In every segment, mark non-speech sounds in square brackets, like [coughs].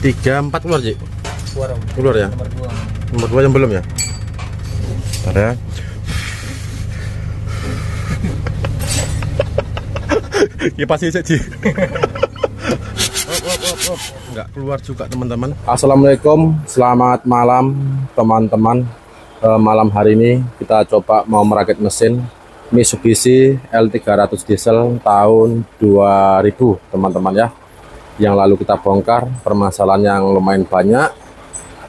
tiga empat keluar Ji? Keluar Om. keluar ya? Nomor dua nomor dua yang belum ya? Bentar ya. [laughs] Ya pasti Ji. Nggak keluar juga teman-teman. Assalamualaikum. Selamat malam teman-teman. Eh, malam hari ini kita coba mau merakit mesin Mitsubishi L300 diesel tahun 2000 teman-teman ya yang lalu kita bongkar permasalahan yang lumayan banyak.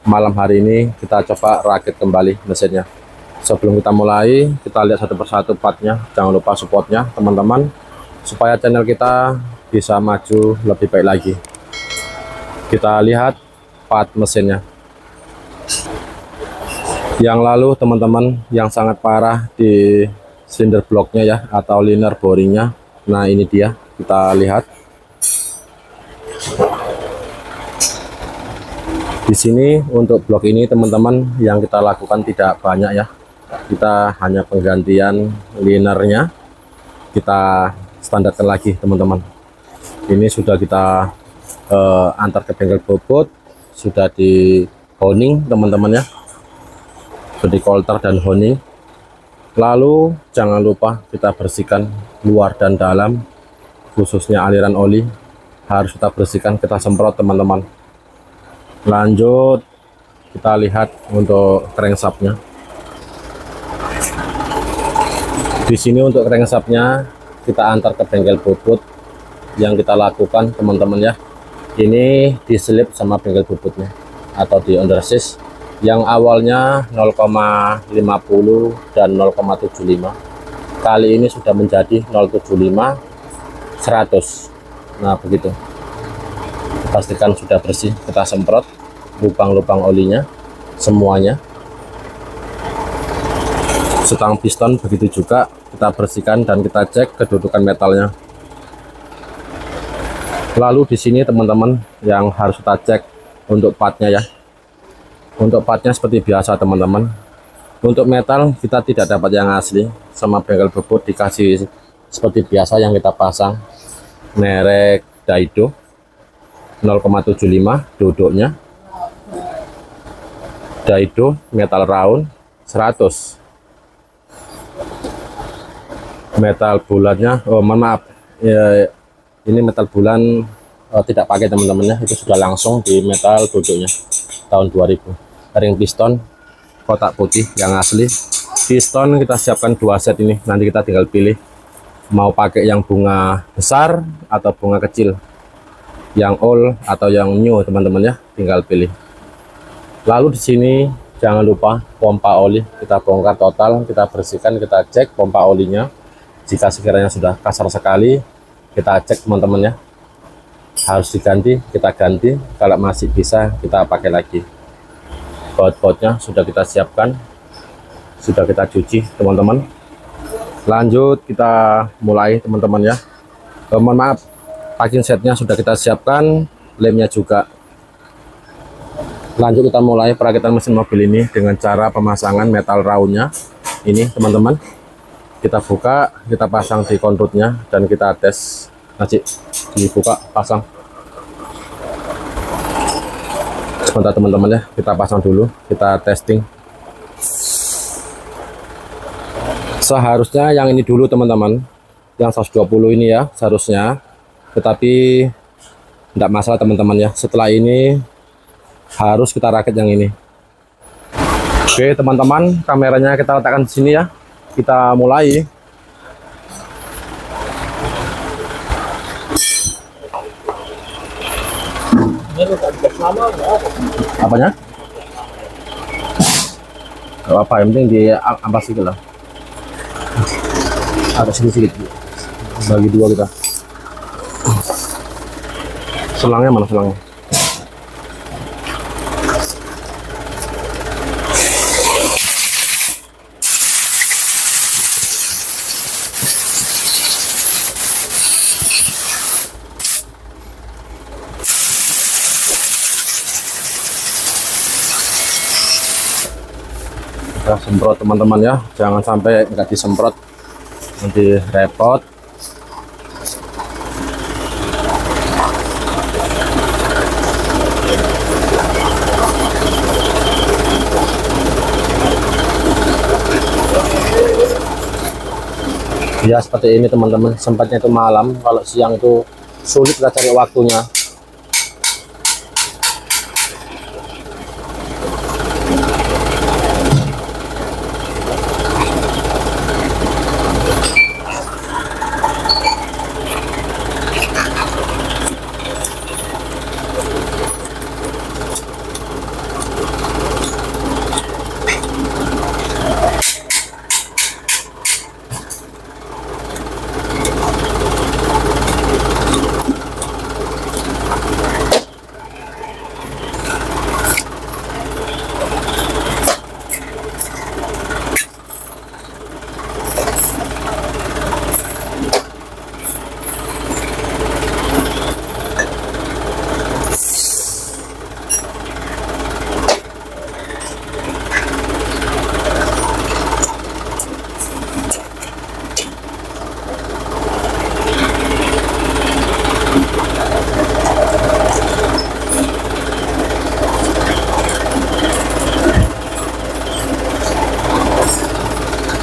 Malam hari ini kita coba rakit kembali mesinnya. Sebelum kita mulai kita lihat satu persatu partnya. Jangan lupa supportnya teman-teman supaya channel kita bisa maju lebih baik lagi. Kita lihat part mesinnya. Yang lalu teman-teman yang sangat parah di silinder bloknya ya atau liner boringnya. Nah ini dia kita lihat di sini untuk blok ini teman-teman yang kita lakukan tidak banyak ya. Kita hanya penggantian linernya. Kita standarkan lagi teman-teman. Ini sudah kita eh, antar ke bengkel bobot. Sudah di honing teman-teman ya. Seperti kolter dan honing. Lalu jangan lupa kita bersihkan luar dan dalam khususnya aliran oli. Harus kita bersihkan kita semprot teman-teman lanjut kita lihat untuk crankshaftnya di sini untuk crankshaftnya kita antar ke bengkel bobot yang kita lakukan teman-teman ya. Ini diselip sama bengkel bobotnya atau di undershift. Yang awalnya 0,50 dan 0,75 kali ini sudah menjadi 075 100 nah begitu pastikan sudah bersih kita semprot lubang-lubang olinya semuanya. Setang piston begitu juga kita bersihkan dan kita cek kedudukan metalnya. Lalu di sini teman-teman yang harus kita cek untuk partnya ya. Untuk partnya seperti biasa teman-teman. Untuk metal kita tidak dapat yang asli. Sama bengkel bebut dikasih seperti biasa yang kita pasang. Merek Daido 0,75 duduknya. Daido metal round 100 metal bulatnya oh mohon maaf. Ya, ini metal bulan oh, tidak pakai teman-teman ya itu sudah langsung di metal duduknya tahun 2000 ring piston kotak putih yang asli. Piston kita siapkan dua set ini. Nanti kita tinggal pilih mau pakai yang bunga besar atau bunga kecil yang old atau yang new teman-teman ya. Tinggal pilih. Lalu di sini jangan lupa pompa oli kita bongkar total kita bersihkan kita cek pompa olinya. Jika sekiranya sudah kasar sekali kita cek teman-teman ya. Harus diganti kita ganti. Kalau masih bisa kita pakai lagi. Baut-bautnya sudah kita siapkan sudah kita cuci teman-teman. Lanjut kita mulai teman-teman ya. Eh, mohon maaf packing setnya sudah kita siapkan lemnya juga. Lanjut kita mulai perakitan mesin mobil ini dengan cara pemasangan metal roundnya ini teman-teman. Kita buka kita pasang di konrutnya dan kita tes. Nanti dibuka pasang. Sebentar teman-teman ya. Kita pasang dulu kita testing. Seharusnya yang ini dulu teman-teman. Yang 120 ini ya seharusnya tetapi tidak masalah teman-teman ya. Setelah ini harus kita rakit yang ini. Oke teman-teman kameranya kita letakkan di sini ya. Kita mulai. Apanya? Gak apa yang penting di ampas sedikit lah. Ada sedikit-sedikit. Bagi dua kita selangnya mana selangnya semprot teman-teman ya. Jangan sampai nggak disemprot. Nanti repot ya seperti ini teman-teman. Sempatnya itu malam. Kalau siang itu sulit kita cari waktunya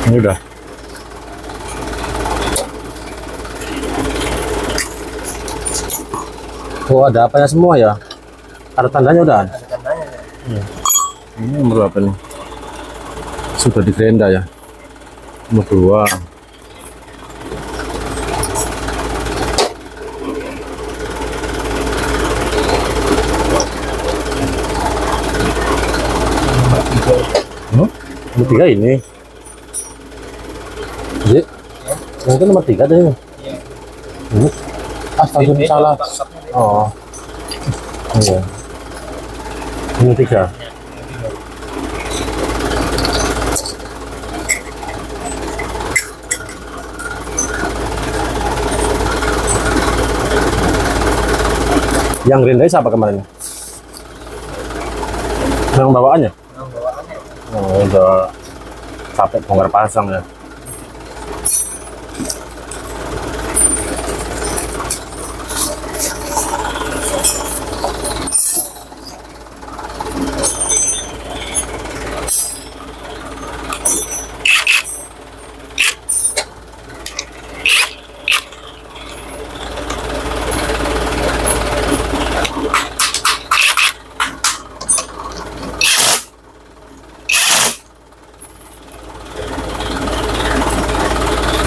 ini udah oh ada apanya semua ya ada tandanya udah ada tandanya ya. ini nomor berapa nih sudah di gerenda ya nomor dua Hmm? Nomor tiga ini. Jadi, yang itu nomor tiga tadi. Iya. Ini. Astaga, ini salah. Oh. Iya. Ini tiga. Yang Green siapa kemarin? Yang bawaannya? Nah, bawaannya Oh, udah capek bongkar pasang ya.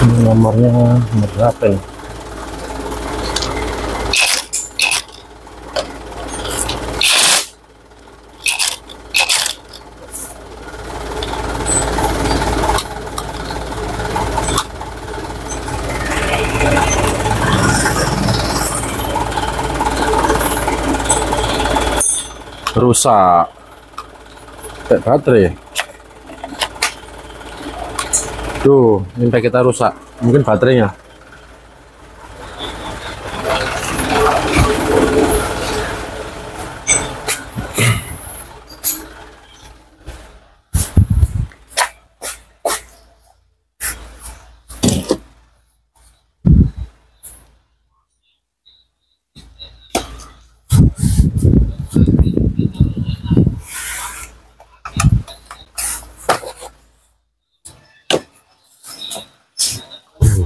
Ini nomornya nomor berapa ini? rusak. Kayak baterai tuh ini kita rusak. Mungkin baterainya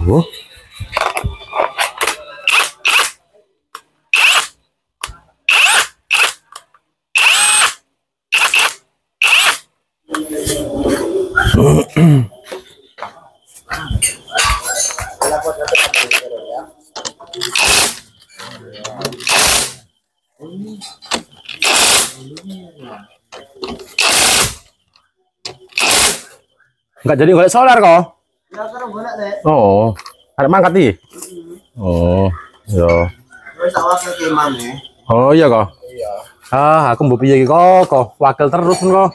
Oh. Enggak jadi golek solar kok. Oh, ada mangkat nih. Oh, ya. Oh iya kok. Iya. Ah, aku mbok piye iki kok, kok wakil terus kok. [laughs]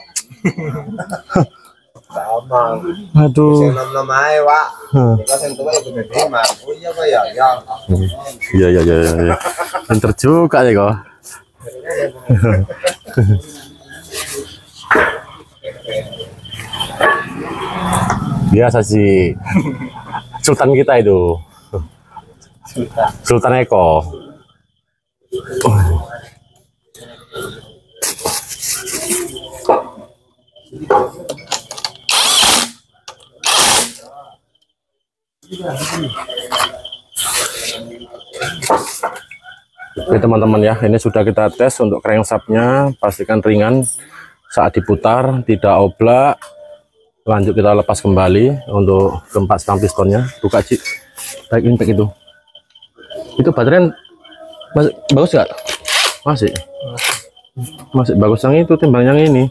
Sama. Aduh. Sing nom-nom ae, Wak. Nika sing tuwa ibu gede imam. Oh iya Pak ya, ya. Iya iya iya iya. iya. Pinter juga ya kok. [laughs] Biasa sih. Sultan kita itu. Sultan. Sultan Eko. Oke teman-teman ya, ini sudah kita tes untuk crankshaftnya, pastikan ringan saat diputar, tidak oblak. Lanjut kita lepas kembali untuk keempat stang pistonnya. Buka cik, baik impact itu. Itu baterai masih bagus nggak? Masih. Masih bagus yang itu timbang yang ini.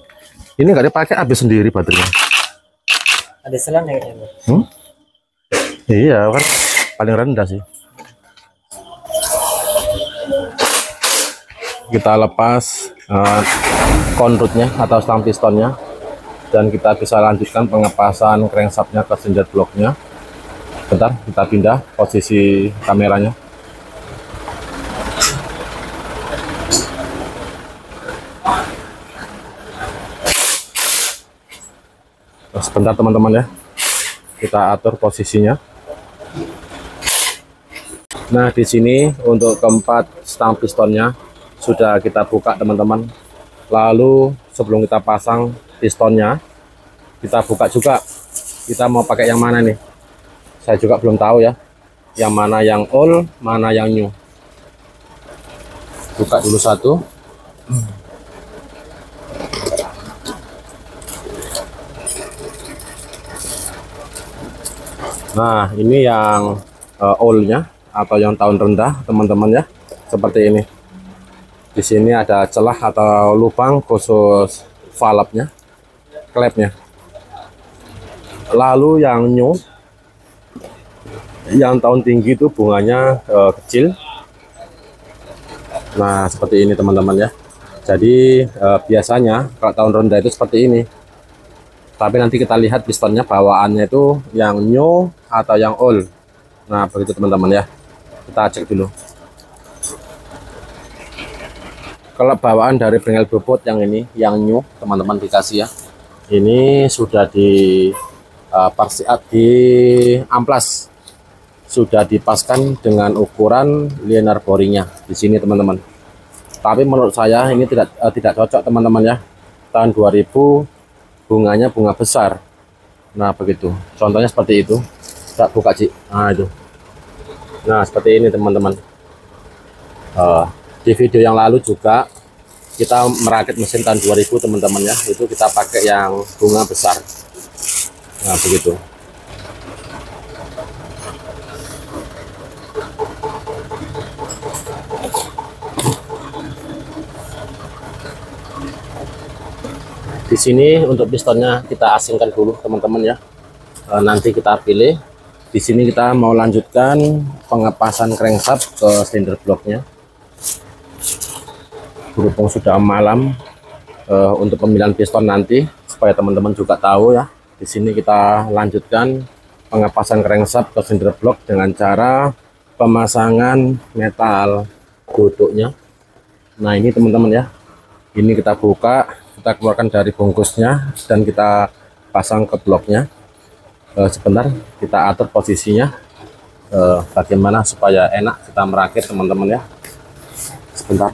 Ini nggak dipakai habis sendiri baterainya. Ada selang ya kayaknya. Hmm? Iya kan paling rendah sih. Kita lepas uh, konrutnya atau stang pistonnya dan kita bisa lanjutkan pengepasan crankshaftnya ke sinder blocknya. Bentar, kita pindah posisi kameranya. Nah, sebentar teman-teman ya kita atur posisinya nah di sini untuk keempat stang pistonnya sudah kita buka teman-teman lalu sebelum kita pasang pistonnya. Kita buka juga. Kita mau pakai yang mana nih? Saya juga belum tahu ya. Yang mana yang old mana yang new. Buka dulu satu. Nah, ini yang uh, old-nya atau yang tahun rendah, teman-teman ya. Seperti ini. Di sini ada celah atau lubang khusus valve-nya, klepnya. Lalu yang new yang tahun tinggi itu bunganya uh, kecil. Nah, seperti ini teman-teman ya. Jadi uh, biasanya kalau tahun rendah itu seperti ini tapi nanti kita lihat pistonnya bawaannya itu yang new atau yang old nah begitu teman-teman ya kita cek dulu kalau bawaan dari bengkel bobot yang ini yang new teman-teman dikasih ya ini sudah di uh, parsiat di amplas. Sudah dipaskan dengan ukuran linear boringnya. Di sini teman-teman. Tapi menurut saya ini tidak uh, tidak cocok teman-teman ya. Tahun 2000 bunganya bunga besar. Nah begitu. Contohnya seperti itu. Tak buka cik. Nah itu. Nah seperti ini teman-teman. Uh, di video yang lalu juga kita merakit mesin tahun 2000 teman-teman ya. Itu kita pakai yang bunga besar. Nah begitu. Di sini untuk pistonnya kita asingkan dulu teman-teman ya. E, nanti kita pilih. Di sini kita mau lanjutkan pengepasan crankshaft ke silinder bloknya berhubung sudah malam e, untuk pemilihan piston nanti supaya teman-teman juga tahu ya. Di sini kita lanjutkan pengepasan crankshaft ke silinder blok dengan cara pemasangan metal duduknya nah ini teman-teman ya. Ini kita buka kita keluarkan dari bungkusnya dan kita pasang ke bloknya. E, sebentar kita atur posisinya. E, bagaimana supaya enak kita merakit teman-teman ya. Sebentar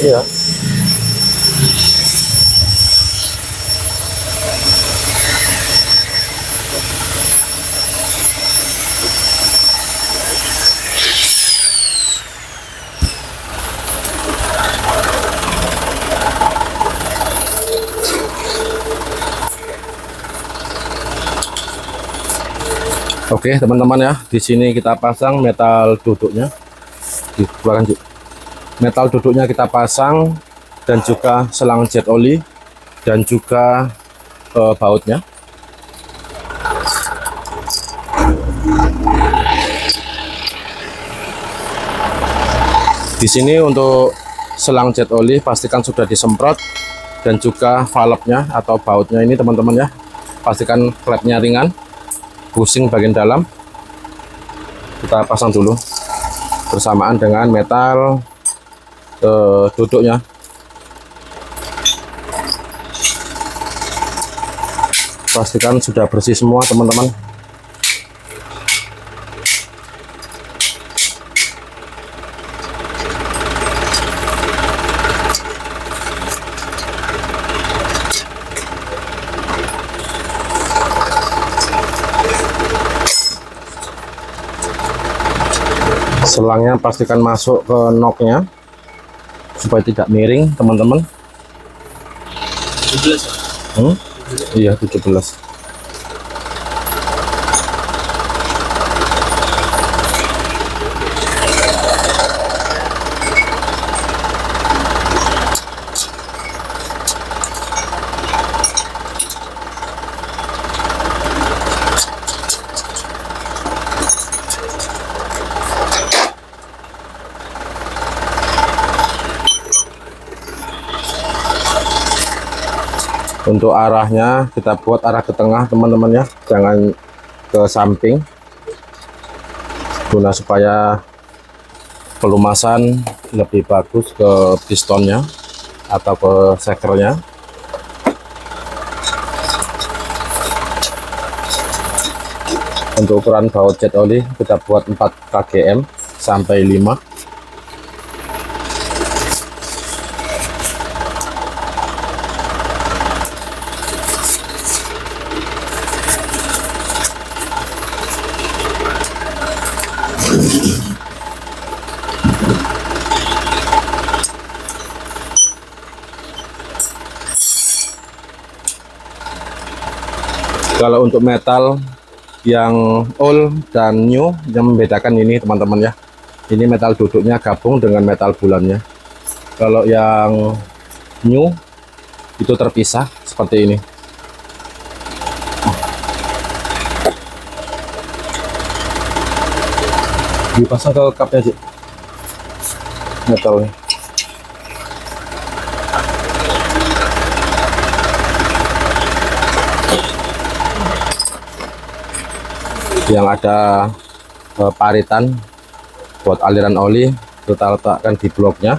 Iya. Oke teman-teman ya, di sini kita pasang metal duduknya di belakang metal duduknya kita pasang dan juga selang jet oli dan juga uh, bautnya. Di sini untuk selang jet oli pastikan sudah disemprot dan juga valve-nya atau bautnya ini teman-teman ya. Pastikan klepnya ringan pusing bagian dalam kita pasang dulu bersamaan dengan metal uh, duduknya. Pastikan sudah bersih semua teman-teman. Selangnya pastikan masuk ke noknya supaya tidak miring teman-teman 17 ya? hmm? iya 17 untuk arahnya kita buat arah ke tengah teman-teman ya. Jangan ke samping. Guna supaya pelumasan lebih bagus ke pistonnya atau ke sekernya. Untuk ukuran baut jet oli kita buat 4 kgm sampai 5 kalau untuk metal yang old dan new yang membedakan ini teman-teman ya. Ini metal duduknya gabung dengan metal bulannya. Kalau yang new itu terpisah seperti ini. Dipasang ke kapnya metalnya yang ada eh, paritan buat aliran oli kita letakkan di bloknya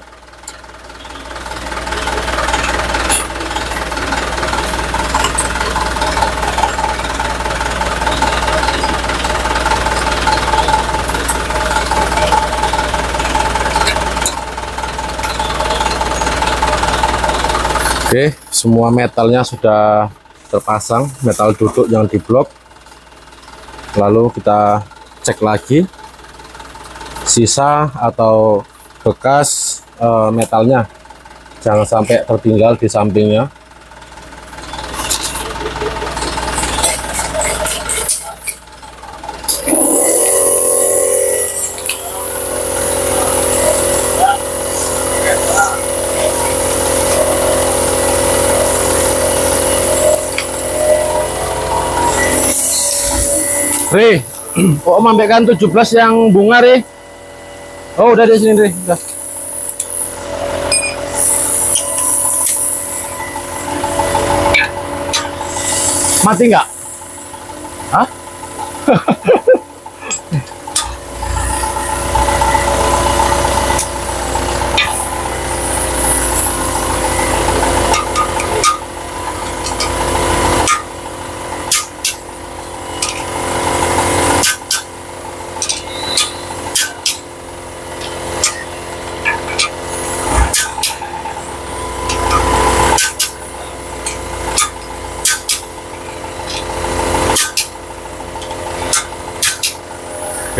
Oke, semua metalnya sudah terpasang, metal duduk yang di blok. Lalu kita cek lagi sisa atau bekas eh, metalnya. Jangan sampai tertinggal di sampingnya. Re, kok mampirkan 17 yang bunga, Re? Oh, udah di sini, Re. Udah. Mati nggak? Hah? [laughs]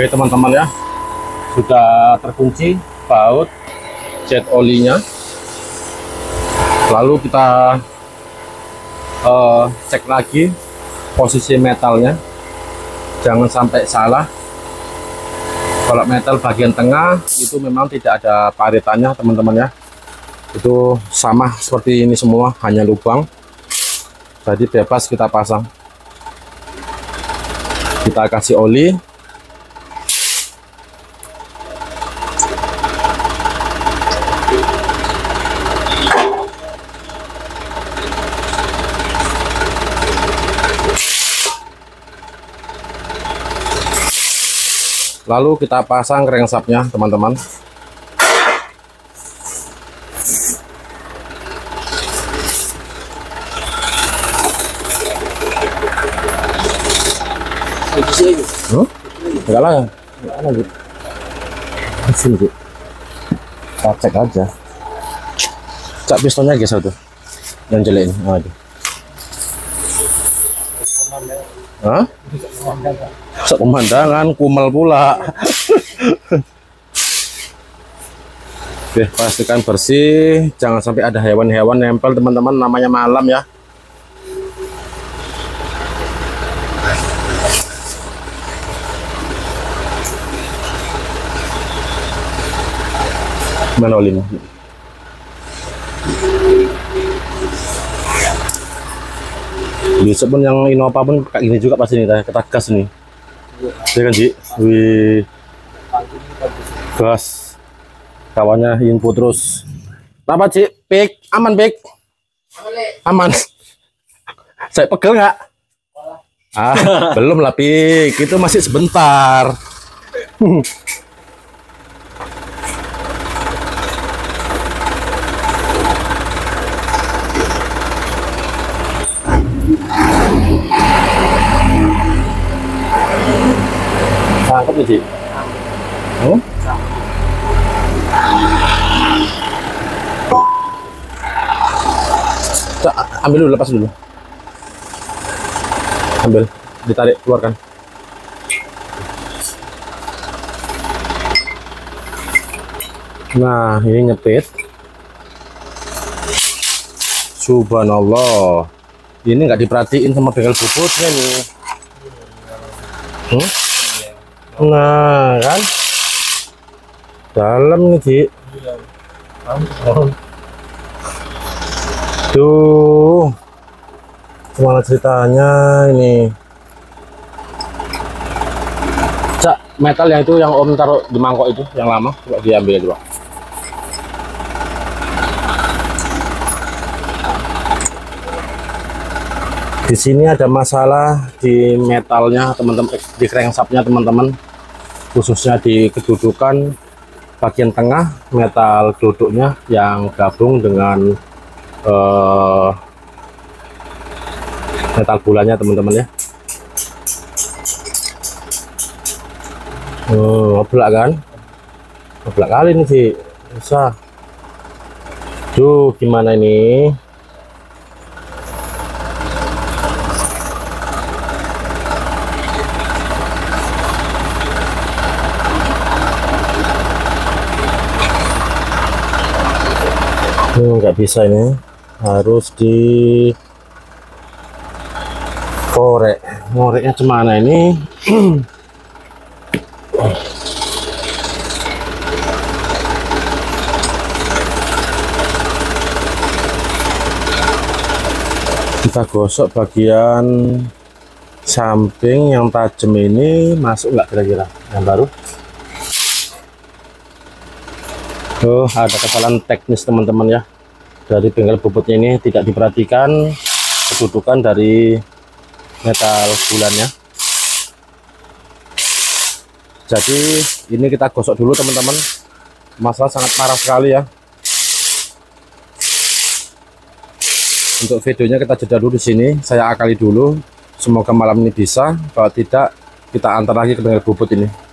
Oke teman-teman ya. Sudah terkunci baut jet olinya. Lalu kita eh, cek lagi posisi metalnya. Jangan sampai salah. Kalau metal bagian tengah itu memang tidak ada paritannya teman-teman ya. Itu sama seperti ini semua hanya lubang. Jadi bebas kita pasang. Kita kasih oli lalu kita pasang crankshaftnya teman-teman Hmm? Enggak lah, enggak lanjut. Kecil sih. Kita cek aja. Cak pistonnya geser tuh. Yang jelek ini. Aduh. Hah? Sok pemandangan, kumal pula. Oke, pastikan bersih, jangan sampai ada hewan-hewan nempel teman-teman, namanya malam ya. Mana? Bisa pun yang Innova pun kayak gini juga pasti nih, kita gas nih. Ya kan, Ji? Wih, gas. Kawannya info terus. Apa, Ci? Pik, aman, Pik? Aman. [laughs] Saya pegel nggak? Ah, [laughs] belum lah, Pik. Itu masih sebentar. [laughs] Tangkap nih, Ci. Hmm? Cak, ambil dulu, lepas dulu. Ambil, ditarik, keluarkan. Nah, ini nyepit. Subhanallah. Ini nggak diperhatiin sama bengkel bubutnya nih. Hmm? Nah, kan? Dalam nih, Ci. Tuh. Gimana ceritanya ini? Cak, metal yang itu yang Om taruh di mangkok itu yang lama, coba diambil coba. Di sini ada masalah di metalnya, teman-teman, di crankshaftnya teman-teman, khususnya di kedudukan bagian tengah metal duduknya yang gabung dengan eh, metal bulannya teman-teman ya. Oh, ngeblak kan? Ngeblak kali nih sih bisa tuh gimana ini Hmm, nggak bisa ini. Harus di korek. Ngoreknya cemana ini? [clears throat] Kita gosok bagian samping yang tajam ini masuk nggak kira-kira? Yang baru Oh, ada kesalahan teknis teman-teman ya. Dari bengkel bobotnya ini tidak diperhatikan kedudukan dari metal bulannya. Jadi ini kita gosok dulu teman-teman. Masalah sangat parah sekali ya. Untuk videonya kita jeda dulu di sini. Saya akali dulu. Semoga malam ini bisa. Kalau tidak, kita antar lagi ke bengkel bobot ini.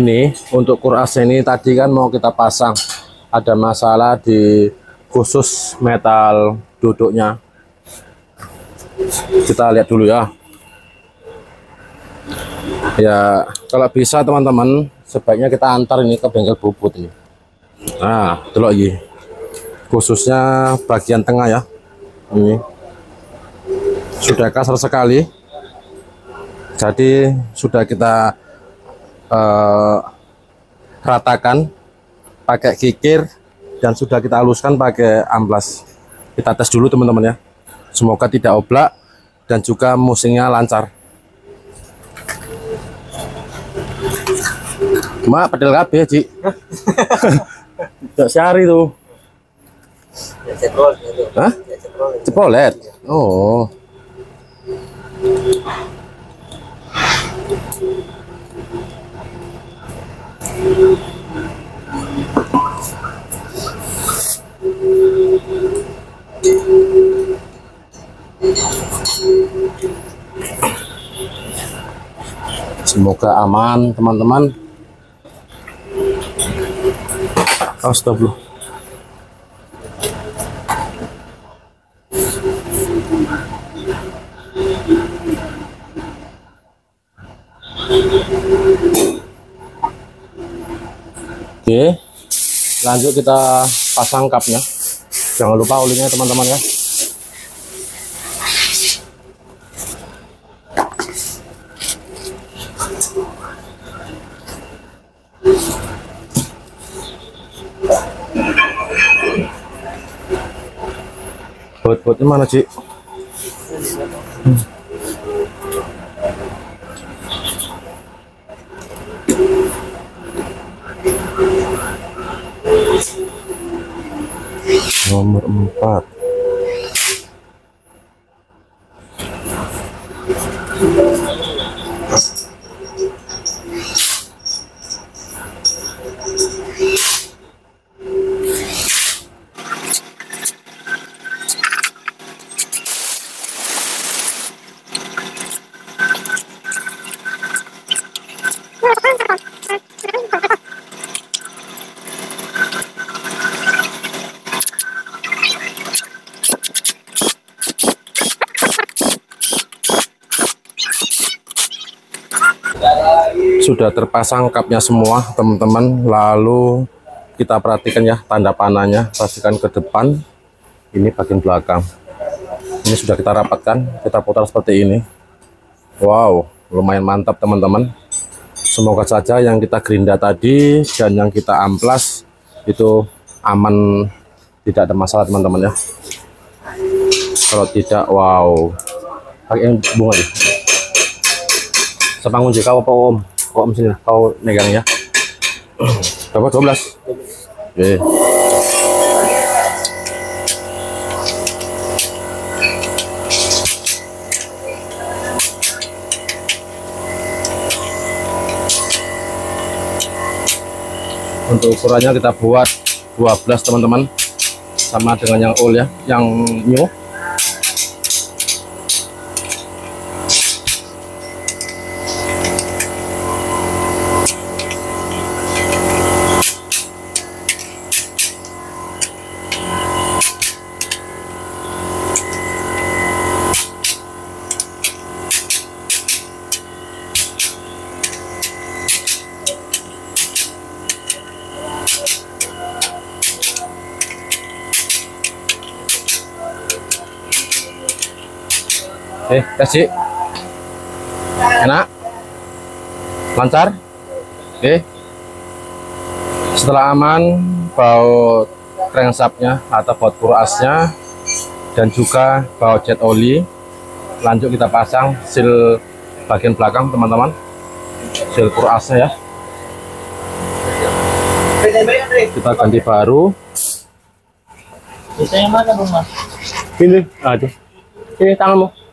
Ini untuk kuras ini tadi kan mau kita pasang. Ada masalah di khusus metal duduknya. Kita lihat dulu ya. Ya kalau bisa teman-teman sebaiknya kita antar ini ke bengkel bubut ini. Nah itu lagi. Khususnya bagian tengah ya. Ini. Sudah kasar sekali? Jadi sudah kita eh, ratakan pakai kikir dan sudah kita haluskan pakai amplas kita tes dulu teman-teman ya semoga tidak oblak dan juga musingnya lancar Mak, pedel kabeh, Ci. Tidak syari tuh. Ya cetrol gitu. Hah? Ya cetrol. Cepolet. Oh semoga aman teman-teman astagfirullah Thank oke. Lanjut kita pasang kapnya jangan lupa olinya teman-teman ya. Bot-botnya mana, Cik? Nomor 4. Sudah terpasang kapnya semua teman-teman. Lalu kita perhatikan ya tanda panahnya. Pastikan ke depan. Ini bagian belakang. Ini sudah kita rapatkan. Kita putar seperti ini. Wow lumayan mantap teman-teman. Semoga saja yang kita gerinda tadi dan yang kita amplas itu aman tidak ada masalah teman-teman ya. Kalau tidak wow. Pakai bunga deh sepangun jika apa om kok sini kau ya? Berapa? 12 oke. Untuk ukurannya kita buat 12 teman-teman. Sama dengan yang old ya. Yang new kasih. Enak. Lancar. Oke. Setelah aman, baut crankshaftnya atau baut kurasnya dan juga baut jet oli. Lanjut kita pasang seal bagian belakang, teman-teman. Seal kurasnya ya. Kita ganti baru. Bisa yang mana, Mas? Ini, aduh. Ini tanganmu.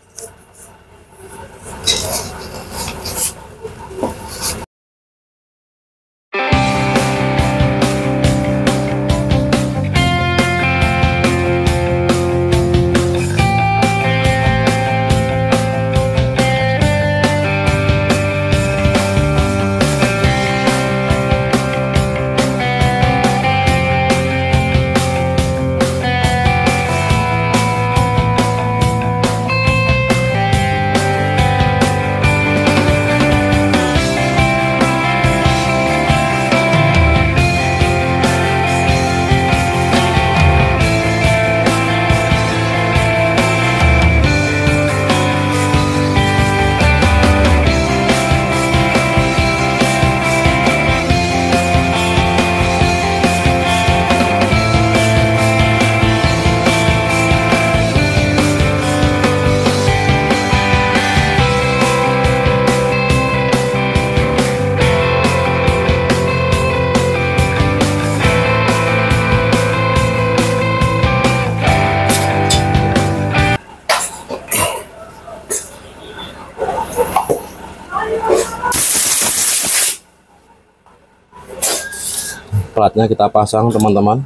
Platnya kita pasang teman-teman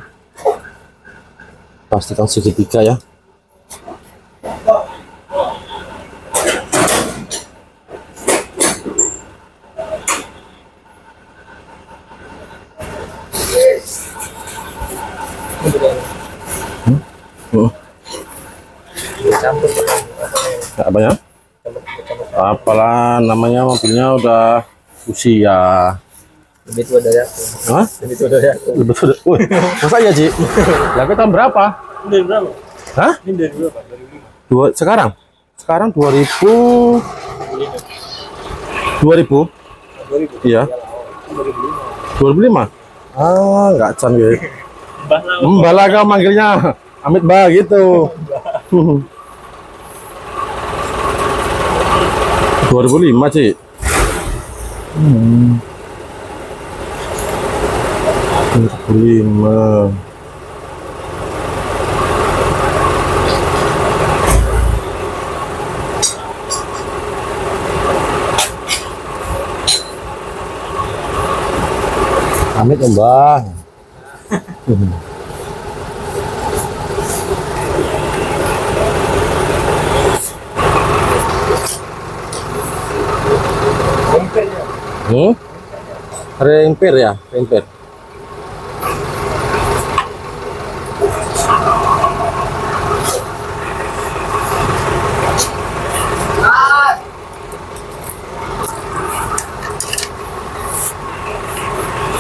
pastikan segitiga ya. Nggak banyak apalah namanya mobilnya udah usia Lebih tua dari. Hah? Tua dari aku. Betul. Wih, masa iya, Ci? [laughs] Lah, kita tahun berapa? Ini dari berapa? Hah? Ini dari berapa? Dari. Dua, sekarang? Sekarang 2000 2000? 2000. Iya. 2005? Ah, enggak can gue. Mbah lah. Kau manggilnya. Amit Mbak gitu. 2005, Ci. Hmm. 2005. Amit ya, Mbak. Hmm? Rempir ya, rempir.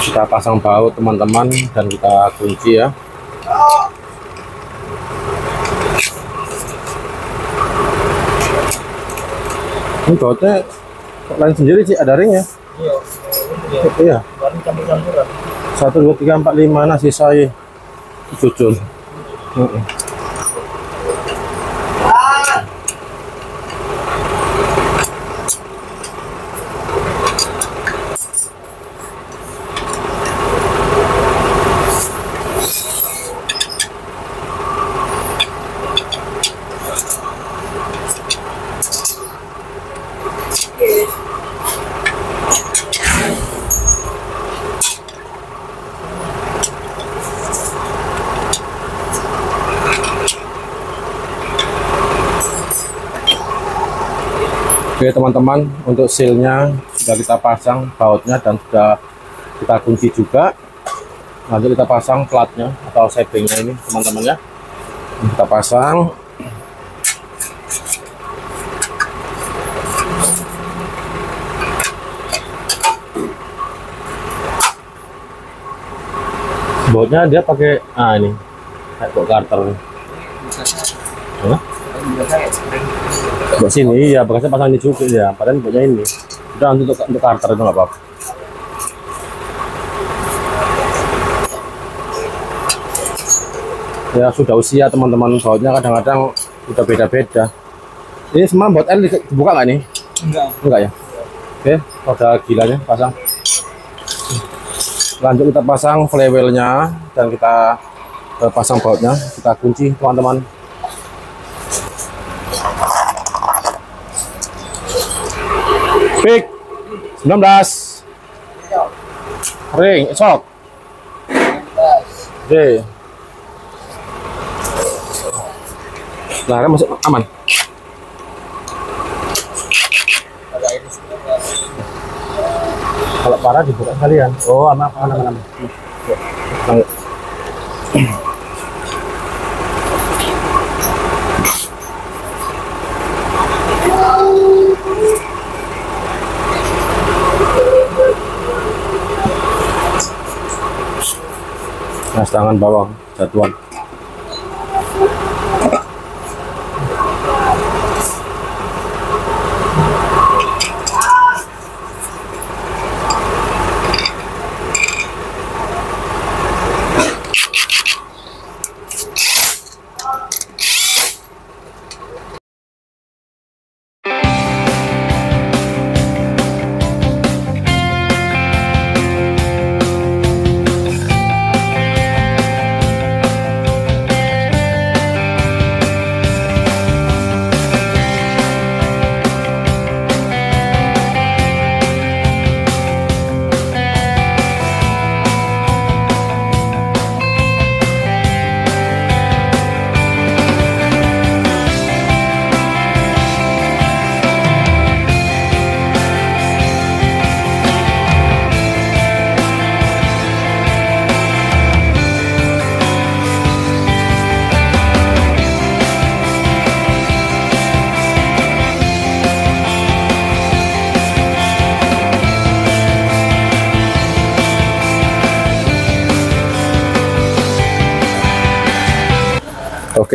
Kita pasang baut teman-teman dan kita kunci ya. Ini bautnya kok lain sendiri sih ada ringnya. Iya. Iya. Baru campur-campuran. satu dua tiga empat lima nasi saya. Oke teman-teman untuk sealnya sudah kita pasang bautnya dan sudah kita kunci juga. Nanti kita pasang platnya atau settingnya ini teman-teman ya. Kita pasang. Bautnya dia pakai ah ini kayak baut Carter Hah? Buat sini ya bekasnya pasang ini juga ya padahal buatnya ini. Udah untuk untuk Carter itu nggak apa-apa. Ya sudah usia teman-teman. Bautnya kadang-kadang udah beda-beda. Ini semua buat L dibuka nggak nih Enggak. enggak ya? Oke roda gilanya pasang. Lanjut kita pasang flywheelnya dan kita eh, pasang bautnya. Kita kunci teman-teman 19 ring sok oke nah masuk aman. Kalau parah dibuka kalian oh aman aman aman, aman. Tangan bawah jatuhan.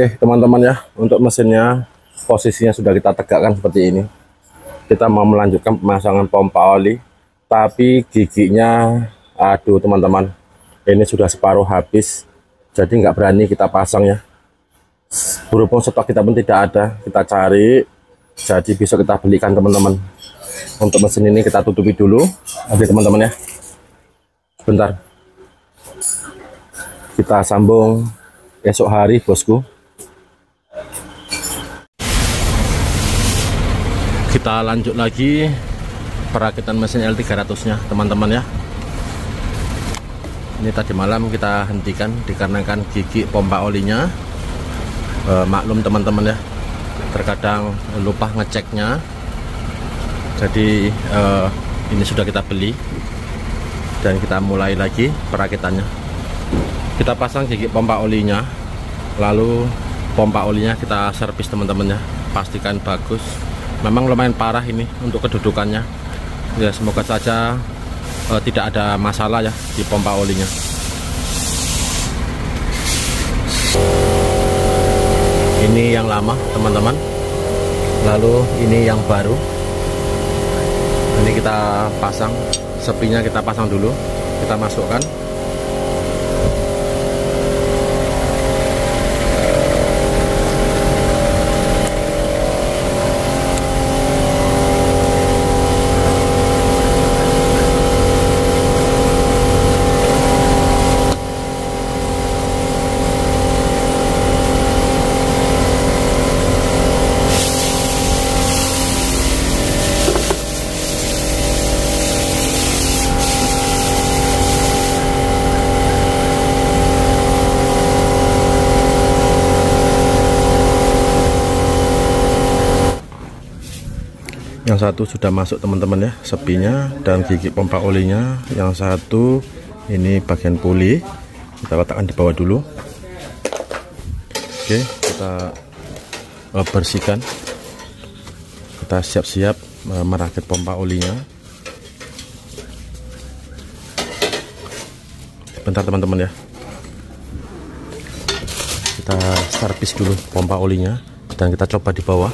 Oke teman-teman ya untuk mesinnya posisinya sudah kita tegakkan seperti ini. Kita mau melanjutkan pemasangan pompa oli tapi giginya aduh teman-teman ini sudah separuh habis jadi nggak berani kita pasang ya. Berhubung stok kita pun tidak ada kita cari jadi besok kita belikan teman-teman. Untuk mesin ini kita tutupi dulu. Oke teman-teman ya. Sebentar. Kita sambung esok hari bosku kita lanjut lagi. Perakitan mesin L300 nya teman-teman ya. Ini tadi malam kita hentikan dikarenakan gigi pompa olinya. E, maklum teman-teman ya terkadang lupa ngeceknya. Jadi e, ini sudah kita beli dan kita mulai lagi perakitannya. Kita pasang gigi pompa olinya lalu pompa olinya kita servis teman-teman ya. Pastikan bagus memang lumayan parah ini untuk kedudukannya. Ya semoga saja uh, tidak ada masalah ya di pompa olinya. Ini yang lama teman-teman. Lalu ini yang baru. Ini kita pasang sepinya kita pasang dulu. Kita masukkan satu sudah masuk teman-teman ya sepinya dan gigi pompa olinya. Yang satu ini bagian puli. Kita letakkan di bawah dulu. Oke kita uh, bersihkan. Kita siap-siap uh, merakit pompa olinya. Bentar teman-teman ya. Kita servis dulu pompa olinya dan kita coba di bawah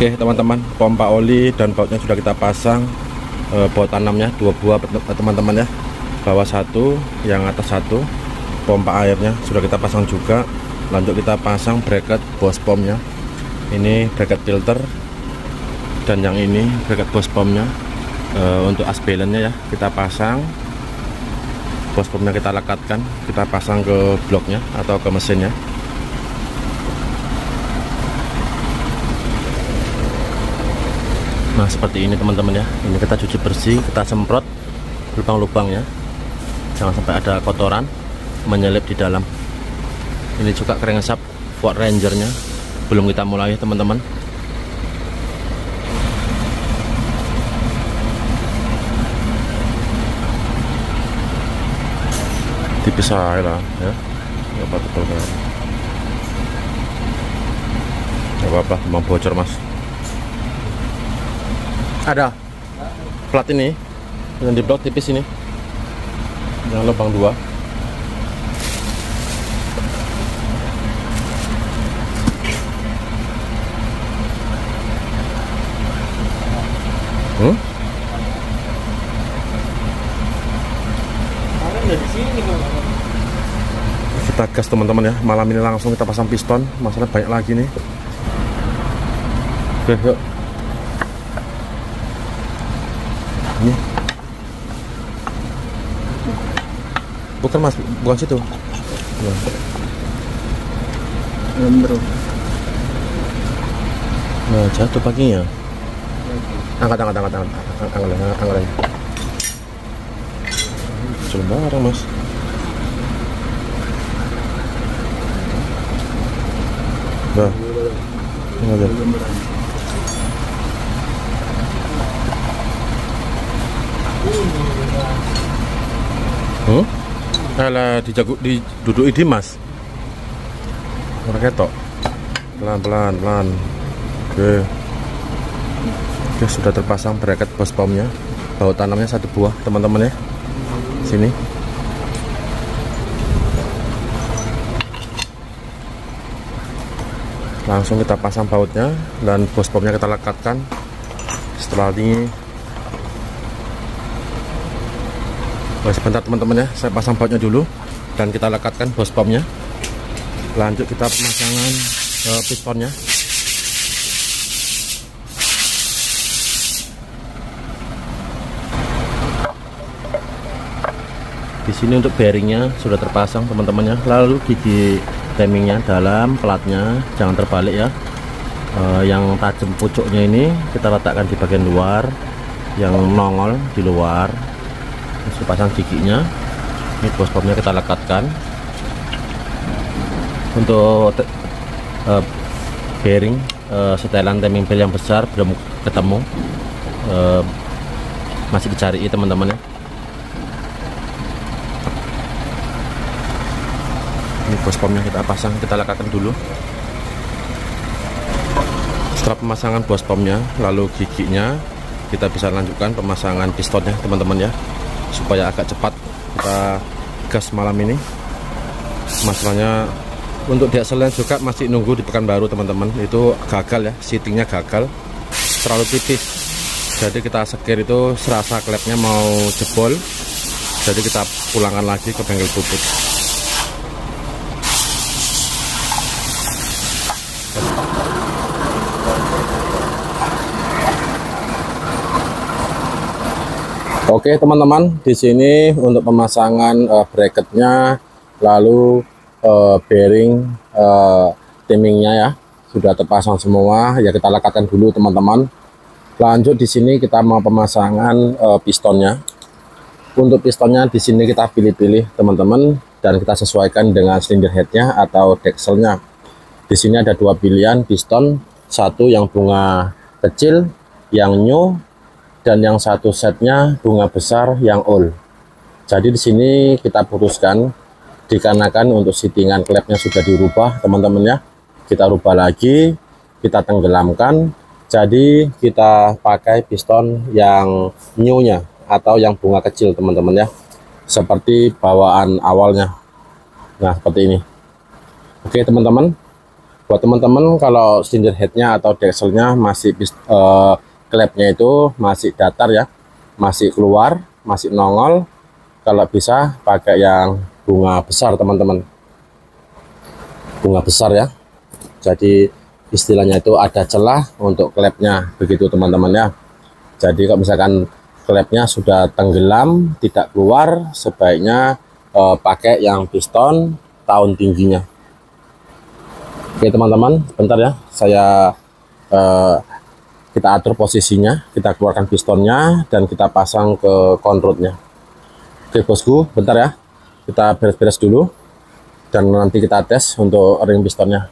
Oke teman-teman pompa oli dan bautnya sudah kita pasang. E, baut tanamnya dua buah teman-teman ya. Bawah satu yang atas satu. Pompa airnya sudah kita pasang juga. Lanjut kita pasang bracket bos pomnya. Ini bracket filter. Dan yang ini bracket bos pomnya. E, untuk aspelennya ya kita pasang. Bos pomnya kita lekatkan kita pasang ke bloknya atau ke mesinnya nah seperti ini teman-teman ya. Ini kita cuci bersih kita semprot lubang-lubang ya. Jangan sampai ada kotoran menyelip di dalam. Ini juga crankshaft Ford Rangernya. Belum kita mulai teman-teman. Tipis aja lah ya. Nggak apa tebal kan nggak apa-apa mau bocor mas ada. Plat ini. Yang di blok tipis ini. Yang lubang dua. Hmm? Kita gas teman-teman ya. Malam ini langsung kita pasang piston. Masalah banyak lagi nih. Oke yuk ini bukan mas bukan situ Ya. Belum nah jatuh paginya angkat angkat angkat angkat angkat angkat angkat, angkat sembarang mas Dah. Ini. Hmm? Alah dijago diduduki Dimas. Ora ketok. Pelan pelan. Oke. Oke, sudah terpasang bracket bos pomnya. Baut tanamnya satu buah, teman-teman ya. Sini. Langsung kita pasang bautnya dan bos pomnya kita lekatkan. Setelah ini Oh, sebentar teman-teman ya, saya pasang bautnya dulu dan kita lekatkan bos pomnya. Lanjut kita pemasangan eh, pistonnya. Di sini untuk bearingnya sudah terpasang teman-teman ya. Lalu gigi timingnya dalam, platnya jangan terbalik ya. Eh, yang tajam pucuknya ini kita letakkan di bagian luar, yang nongol di luar Terus pasang giginya. Ini bos pomnya kita lekatkan. Untuk eh, bearing eh, setelan timing belt yang besar belum ketemu. Eh, masih dicari teman-teman ya. Ini bos pomnya kita pasang kita lekatkan dulu. Setelah pemasangan bos pomnya lalu giginya kita bisa lanjutkan pemasangan pistonnya teman-teman ya supaya agak cepat kita gas malam ini. Masalahnya untuk dieselnya juga masih nunggu di Pekanbaru teman-teman. Itu gagal ya seatingnya gagal. Terlalu tipis. Jadi kita sekir itu serasa klepnya mau jebol. Jadi kita pulangkan lagi ke bengkel puput Oke teman-teman, di sini untuk pemasangan eh, bracketnya, lalu eh, bearing eh, timingnya ya sudah terpasang semua. Ya kita lekatkan dulu teman-teman. Lanjut di sini kita mau pemasangan eh, pistonnya. Untuk pistonnya di sini kita pilih-pilih teman-teman dan kita sesuaikan dengan cylinder headnya atau dexelnya. Di sini ada dua pilihan piston, satu yang bunga kecil, yang new dan yang satu setnya bunga besar yang all. Jadi di sini kita putuskan dikarenakan untuk settingan klepnya sudah dirubah teman-teman ya. Kita rubah lagi, kita tenggelamkan. Jadi kita pakai piston yang new-nya atau yang bunga kecil teman-teman ya. Seperti bawaan awalnya. Nah, seperti ini. Oke, teman-teman. Buat teman-teman kalau cylinder headnya atau dexelnya masih eh, klepnya itu masih datar ya. Masih keluar masih nongol. Kalau bisa pakai yang bunga besar teman-teman. Bunga besar ya. Jadi istilahnya itu ada celah untuk klepnya begitu teman-teman ya. Jadi kalau misalkan klepnya sudah tenggelam tidak keluar sebaiknya eh, pakai yang piston tahun tingginya. Oke teman-teman bentar ya. Saya eh, kita atur posisinya kita keluarkan pistonnya dan kita pasang ke konrutnya oke bosku bentar ya. Kita beres-beres dulu dan nanti kita tes untuk ring pistonnya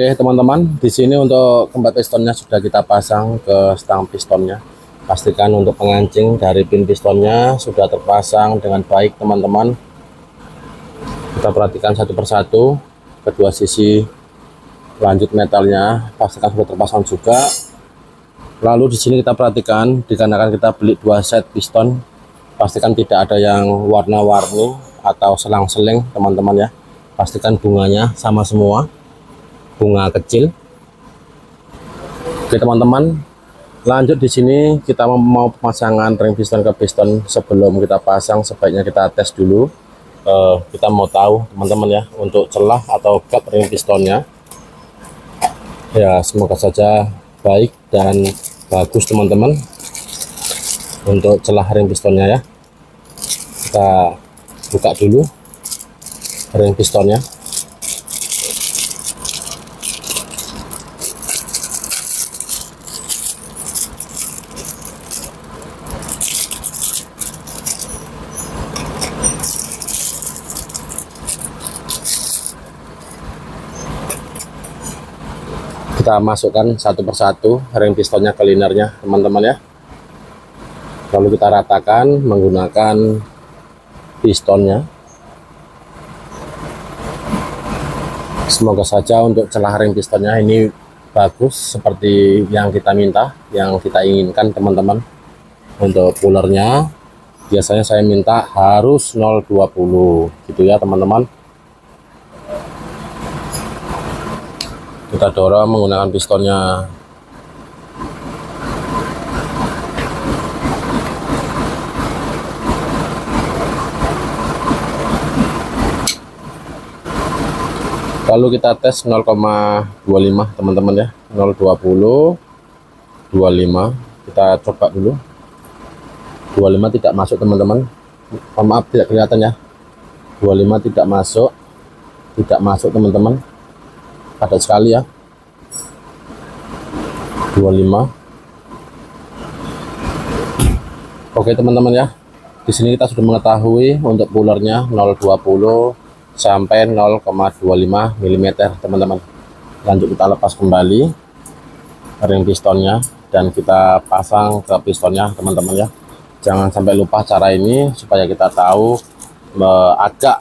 Oke teman-teman, di sini untuk keempat pistonnya sudah kita pasang ke stang pistonnya. Pastikan untuk pengancing dari pin pistonnya sudah terpasang dengan baik teman-teman. Kita perhatikan satu persatu kedua sisi lanjut metalnya, pastikan sudah terpasang juga. Lalu di sini kita perhatikan dikarenakan kita beli dua set piston, pastikan tidak ada yang warna-warni atau selang-seling teman-teman ya. Pastikan bunganya sama semua bunga kecil. Oke teman-teman, lanjut di sini kita mau pemasangan ring piston ke piston sebelum kita pasang sebaiknya kita tes dulu. Uh, kita mau tahu teman-teman ya untuk celah atau gap ring pistonnya. Ya semoga saja baik dan bagus teman-teman untuk celah ring pistonnya ya. Kita buka dulu ring pistonnya. Kita masukkan satu persatu ring pistonnya ke linernya teman-teman ya. Lalu kita ratakan menggunakan pistonnya. Semoga saja untuk celah ring pistonnya ini bagus seperti yang kita minta yang kita inginkan teman-teman untuk pullernya biasanya saya minta harus 020 gitu ya teman-teman kita dorong menggunakan pistonnya. Lalu kita tes 0,25 teman-teman ya. 020 25 kita coba dulu. 25 tidak masuk teman-teman. Oh, maaf tidak kelihatan ya. 25 tidak masuk tidak masuk teman-teman padat sekali ya. 25 oke teman-teman ya. Di sini kita sudah mengetahui untuk bulernya 020 sampai 0,25 mm teman-teman. Lanjut kita lepas kembali ring pistonnya dan kita pasang ke pistonnya teman-teman ya. Jangan sampai lupa cara ini supaya kita tahu eh, agak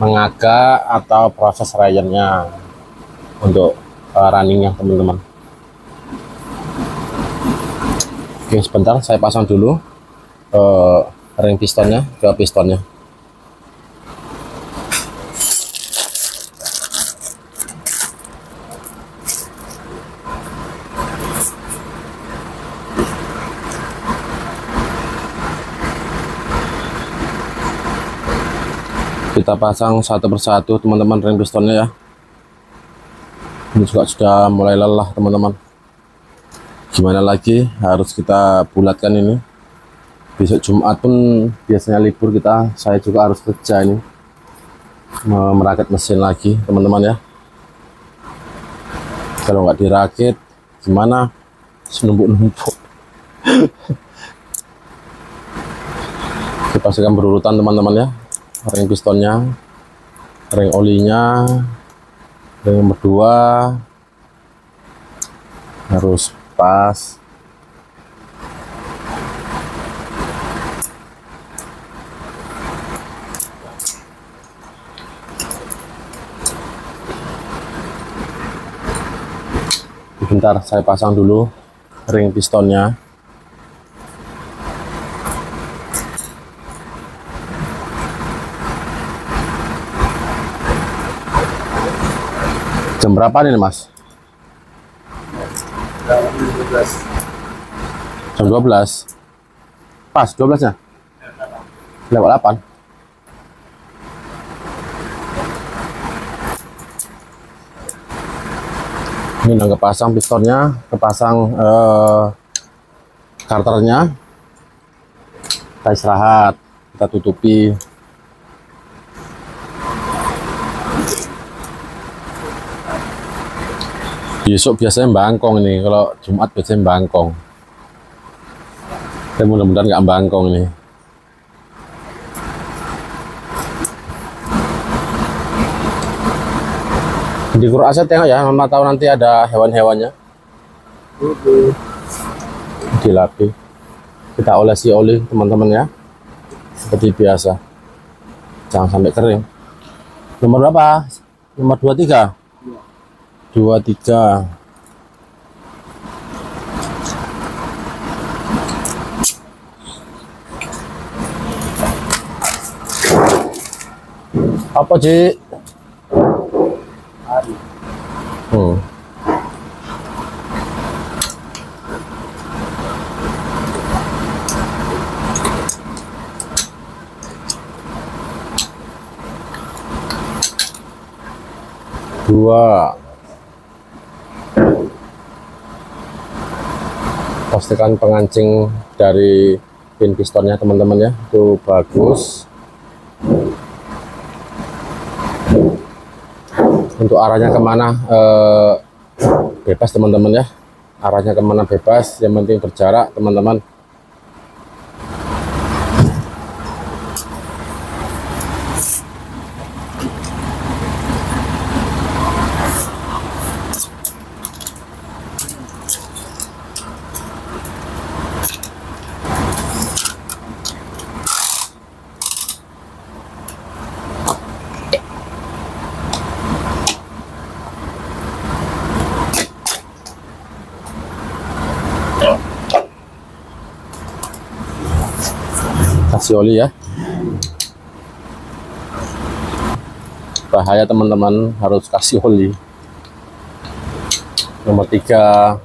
mengagak atau proses rayonnya untuk uh, runningnya teman-teman. Oke sebentar saya pasang dulu uh, ring pistonnya ke pistonnya. Kita pasang satu persatu teman-teman ring pistonnya ya ini juga sudah mulai lelah teman-teman. Gimana lagi harus kita bulatkan ini? Besok Jumat pun biasanya libur kita saya juga harus kerja ini. Merakit mesin lagi teman-teman ya. Kalau nggak dirakit gimana? Senumpuk-numpuk dipastikan berurutan teman-teman ya. Ring pistonnya ring olinya ring nomor dua harus pas. Bentar saya pasang dulu ring pistonnya Jam berapa nih mas? Jam 12 Pas 12 nya? Lewat 8 Ini udah kepasang pistonnya Kepasang eh, Karternya Kita istirahat Kita tutupi besok biasanya bangkong ini kalau Jumat biasanya bangkong. Tapi mudah-mudahan nggak bangkong ini. Di kur aset tengok ya mama tahu nanti ada hewan-hewannya. Dilapi kita olesi oli teman-teman ya. Seperti biasa. Jangan sampai kering. Nomor berapa? Nomor 23 dua tiga. Apa sih hmm. dua pastikan pengancing dari pin pistonnya teman-teman ya. Itu bagus. Untuk arahnya ke mana? Eh, bebas teman-teman ya. Arahnya ke mana? Bebas. Yang penting berjarak teman-teman kasih oli ya. Bahaya teman-teman harus kasih oli. Nomor tiga.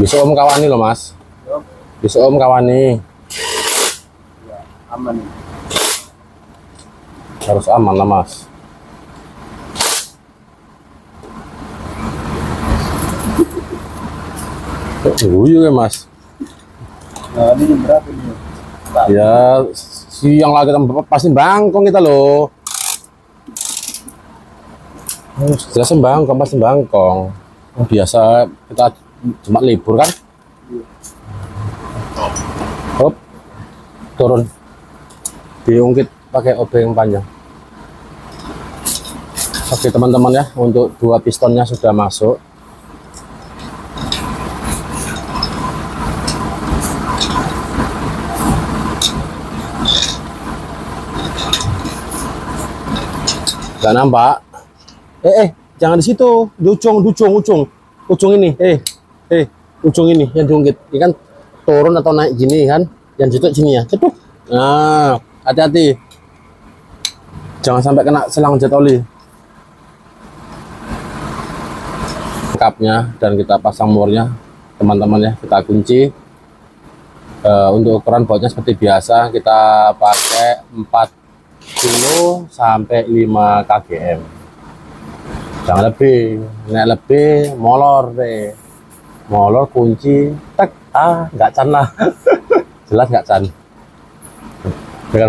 Bisa om kawani loh mas. Bisa om kawani. Aman. Harus aman lah mas Guyu ya mas. Nah ini berapa ini? Ya siang lagi pasti bangkong kita loh. Oh, jelas bangkong pasti bangkong biasa kita cuma libur kan? Hop. Turun. Diungkit pakai obeng panjang. Oke teman-teman ya untuk dua pistonnya sudah masuk Gak nampak. Eh eh jangan di situ. Di ujung di ujung ini eh eh ujung ini yang diungkit ini kan turun atau naik gini kan? Yang cetuk sini ya. Cetuk. Nah hati-hati. Jangan sampai kena selang jet oli. Lengkapnya dan kita pasang murnya teman-teman ya. Kita kunci. Eh, untuk ukuran bautnya seperti biasa kita pakai 4 kilo sampai 5 kgm jangan lebih. Nek lebih molor deh. Molor kunci tek. Ah nggak can lah. [laughs] Jelas nggak can.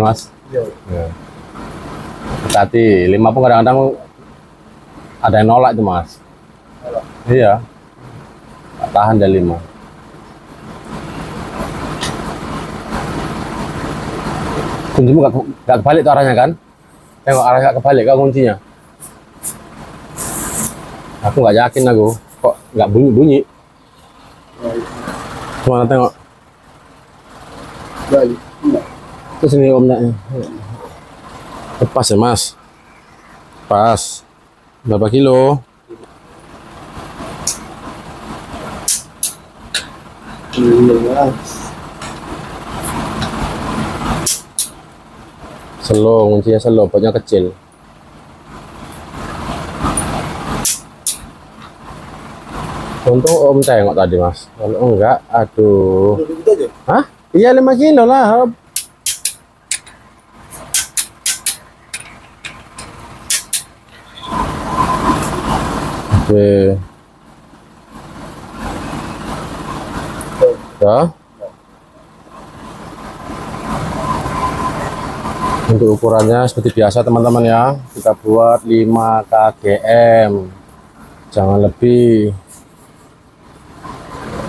Mas? Iya. ya. hati lima pun kadang-kadang ada yang nolak itu mas. Nolak. iya. Tahan dari lima kuncimu nggak nggak kebalik tuh arahnya kan? Tengok arahnya nggak kebalik kan kuncinya. Aku nggak yakin aku kok nggak bunyi bunyi? Cuma tengok. Terus ini om lepas ya mas? Pas berapa kilo? Iya. Slow kuncinya slow bautnya kecil untung om tengok tadi mas kalau enggak aduh gitu. Hah? Iya 5 kilo lah. Oke. Ya. Untuk ukurannya seperti biasa teman-teman ya. Kita buat 5 kgm. Jangan lebih.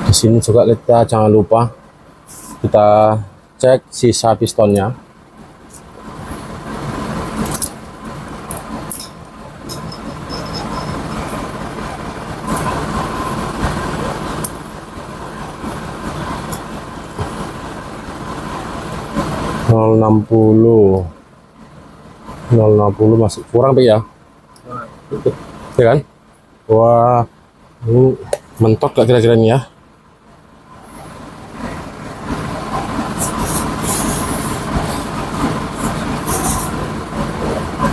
Di sini juga kita jangan lupa kita cek sisa pistonnya nol enam puluh. Nol enam puluh masih kurang Pi, ya? Ya kan? Wah ini mentok gak kira-kira ini ya?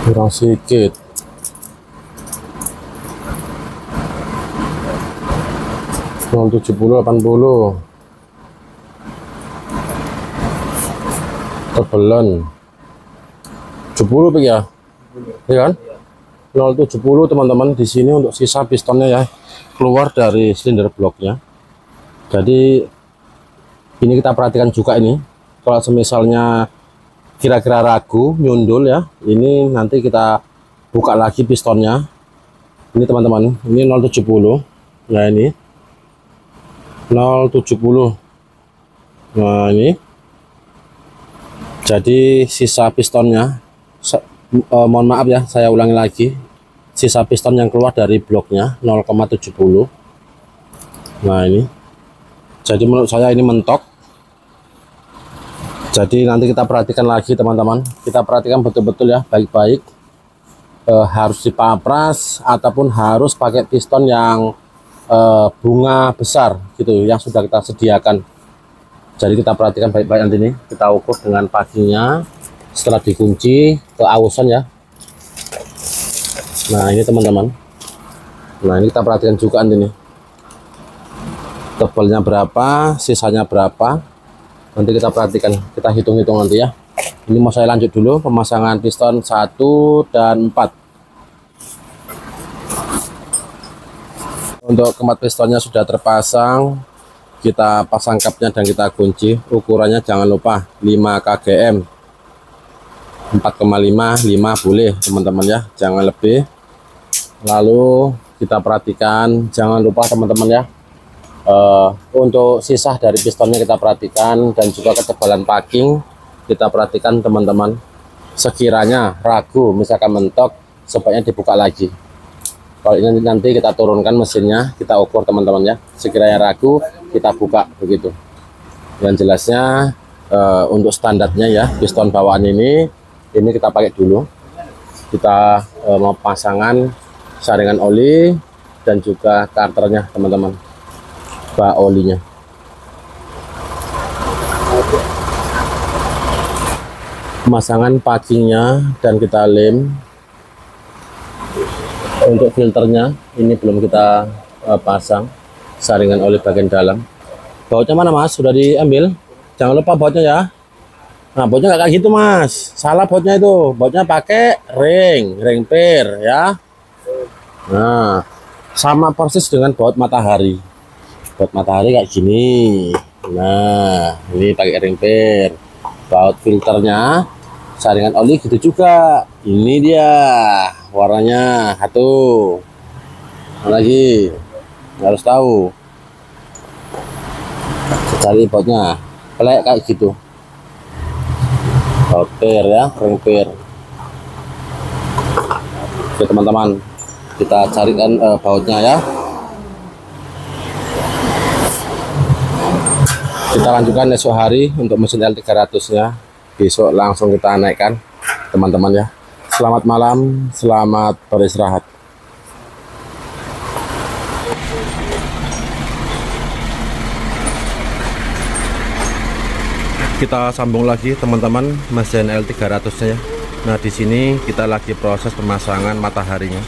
Kurang sedikit. Nol tujuh puluh delapan puluh tebelan 70 ya? Ya kan? 070 teman-teman di sini untuk sisa pistonnya ya. Keluar dari silinder bloknya. Jadi ini kita perhatikan juga ini. Kalau semisalnya kira-kira ragu nyundul ya ini nanti kita buka lagi pistonnya. Ini teman-teman ini 070 nah ini. 070 nah ini jadi sisa pistonnya eh, mohon maaf ya saya ulangi lagi. Sisa piston yang keluar dari bloknya 0,70 nah ini. Jadi menurut saya ini mentok. Jadi nanti kita perhatikan lagi teman-teman. Kita perhatikan betul-betul ya baik-baik. Eh, harus dipapras ataupun harus pakai piston yang eh, bunga besar gitu yang sudah kita sediakan jadi kita perhatikan baik-baik nanti nih kita ukur dengan paginya. Setelah dikunci ke ausan ya. Nah ini teman-teman. Nah ini kita perhatikan juga nanti nih tebalnya berapa sisanya berapa. Nanti kita perhatikan. Kita hitung-hitung nanti ya. Ini mau saya lanjut dulu. Pemasangan piston 1 dan 4 untuk kemat pistonnya sudah terpasang kita pasang kapnya dan kita kunci. Ukurannya jangan lupa 5 kgm. 4,5 5 boleh teman-teman ya. Jangan lebih. Lalu kita perhatikan jangan lupa teman-teman ya. Eh, untuk sisa dari pistonnya kita perhatikan dan juga ketebalan packing kita perhatikan teman-teman. Sekiranya ragu misalkan mentok sebaiknya dibuka lagi. Kalau ini nanti kita turunkan mesinnya kita ukur teman-teman ya. Sekiranya ragu kita buka begitu. Yang jelasnya uh, untuk standarnya ya piston bawaan ini ini kita pakai dulu. Kita uh, mau pasangan saringan oli dan juga karternya teman-teman. Bak olinya. Pemasangan packingnya dan kita lem. Untuk filternya ini belum kita uh, pasang saringan oli bagian dalam. Bautnya mana mas? Sudah diambil? Jangan lupa bautnya ya. Nah bautnya nggak kayak gitu mas. Salah bautnya itu. Bautnya pakai ring ring per ya. Nah sama persis dengan baut matahari. Baut matahari kayak gini. Nah ini pakai ring per baut filternya saringan oli gitu juga. Ini dia warnanya satu. Lagi harus tahu. Cari bautnya pelek kayak gitu. Per ya ring oke teman-teman. Kita carikan uh, bautnya ya. Kita lanjutkan esok hari untuk mesin L300 nya. Besok langsung kita naikkan teman-teman ya. Selamat malam selamat beristirahat kita sambung lagi teman-teman mesin L300 nya nah di sini kita lagi proses pemasangan mataharinya.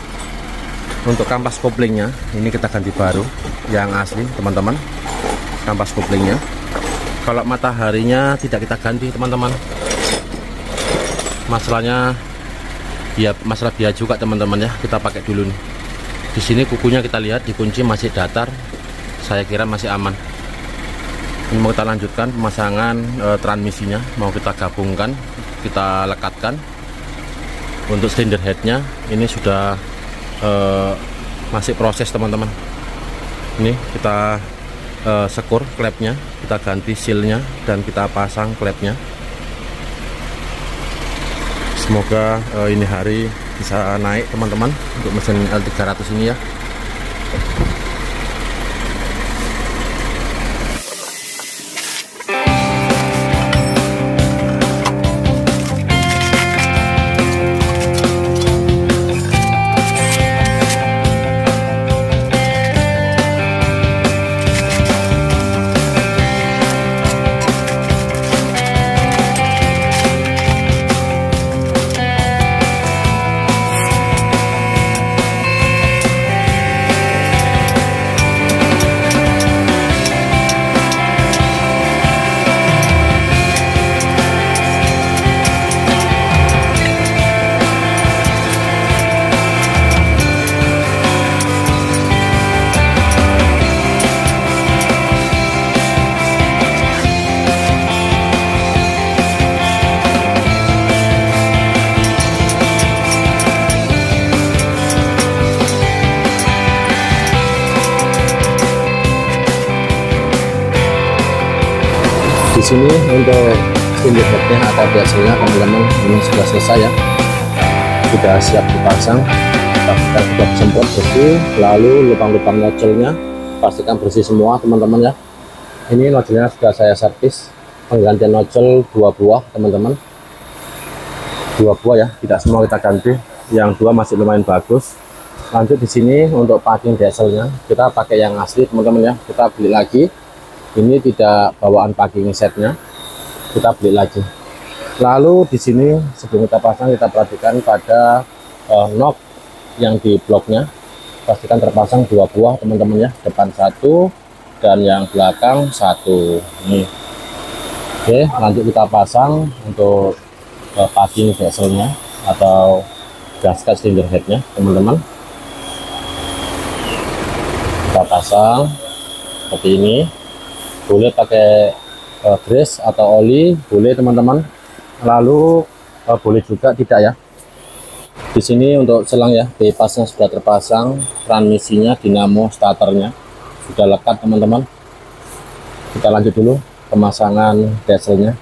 Untuk kampas koplingnya ini kita ganti baru yang asli teman-teman. Kampas koplingnya. Kalau mataharinya tidak kita ganti teman-teman. Masalahnya ya masalah biaya juga teman-teman ya. Kita pakai dulu nih. Di sini kukunya kita lihat dikunci masih datar. Saya kira masih aman ini mau kita lanjutkan pemasangan e, transmisinya. Mau kita gabungkan kita lekatkan. Untuk cylinder headnya ini sudah e, masih proses teman-teman. Ini kita e, sekur klepnya kita ganti sealnya dan kita pasang klepnya. Semoga e, ini hari bisa naik teman-teman untuk mesin L300 ini ya sini untuk spindle headnya atau biasanya teman-teman. Ini sudah selesai ya. Sudah siap dipasang. Kita sudah semprot bersih lalu lubang-lubang nozzle-nya. Pastikan bersih semua teman-teman ya. Ini nozzle-nya sudah saya servis. Penggantian nozzle dua buah teman-teman. Dua buah ya tidak semua kita ganti. Yang dua masih lumayan bagus. Lanjut di sini untuk packing dieselnya. Kita pakai yang asli teman-teman ya. Kita beli lagi ini tidak bawaan packing setnya kita beli lagi. Lalu di sini sebelum kita pasang kita perhatikan pada uh, knob yang di bloknya. Pastikan terpasang dua buah teman-teman ya. Depan satu dan yang belakang satu. Ini. Oke lanjut kita pasang untuk uh, packing vesselnya atau gasket cylinder headnya teman-teman. Kita pasang seperti ini boleh pakai uh, grease atau oli boleh teman-teman. Lalu uh, boleh juga tidak ya? Di sini untuk selang ya bypassnya sudah terpasang transmisinya dinamo starternya sudah lekat teman-teman. Kita lanjut dulu pemasangan dieselnya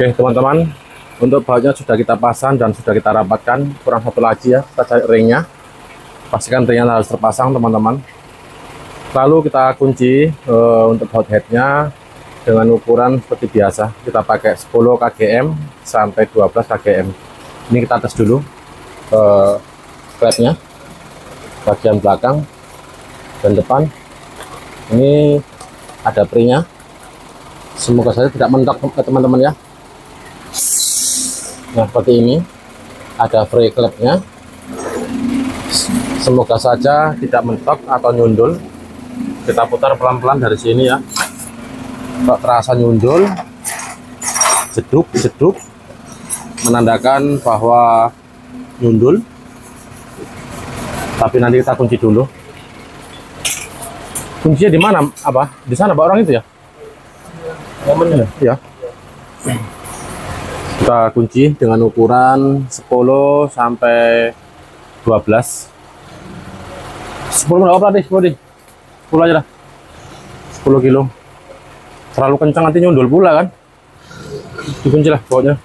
Oke teman-teman, untuk bautnya sudah kita pasang dan sudah kita rapatkan. Kurang satu lagi ya, kita cari ringnya. Pastikan ringnya harus terpasang teman-teman. Lalu kita kunci uh, untuk baut headnya dengan ukuran seperti biasa. Kita pakai 10 kgm sampai 12 kgm. Ini kita tes dulu uh, klepnya, bagian belakang dan depan. Ini ada perinya. Semoga saja tidak mentok teman-teman ya nah seperti ini. Ada free clipnya. Semoga saja tidak mentok atau nyundul. Kita putar pelan-pelan dari sini ya. Kok terasa nyundul. Jeduk jeduk menandakan bahwa nyundul. Tapi nanti kita kunci dulu. Kuncinya di mana? Apa? Di sana pak? Orang itu ya? Momennya? Ya kita kunci dengan ukuran 10 sampai 12 10 berapa deh 10 deh. 10 aja dah. 10 kilo. Terlalu kencang nanti nyundul pula kan. Dikunci lah pokoknya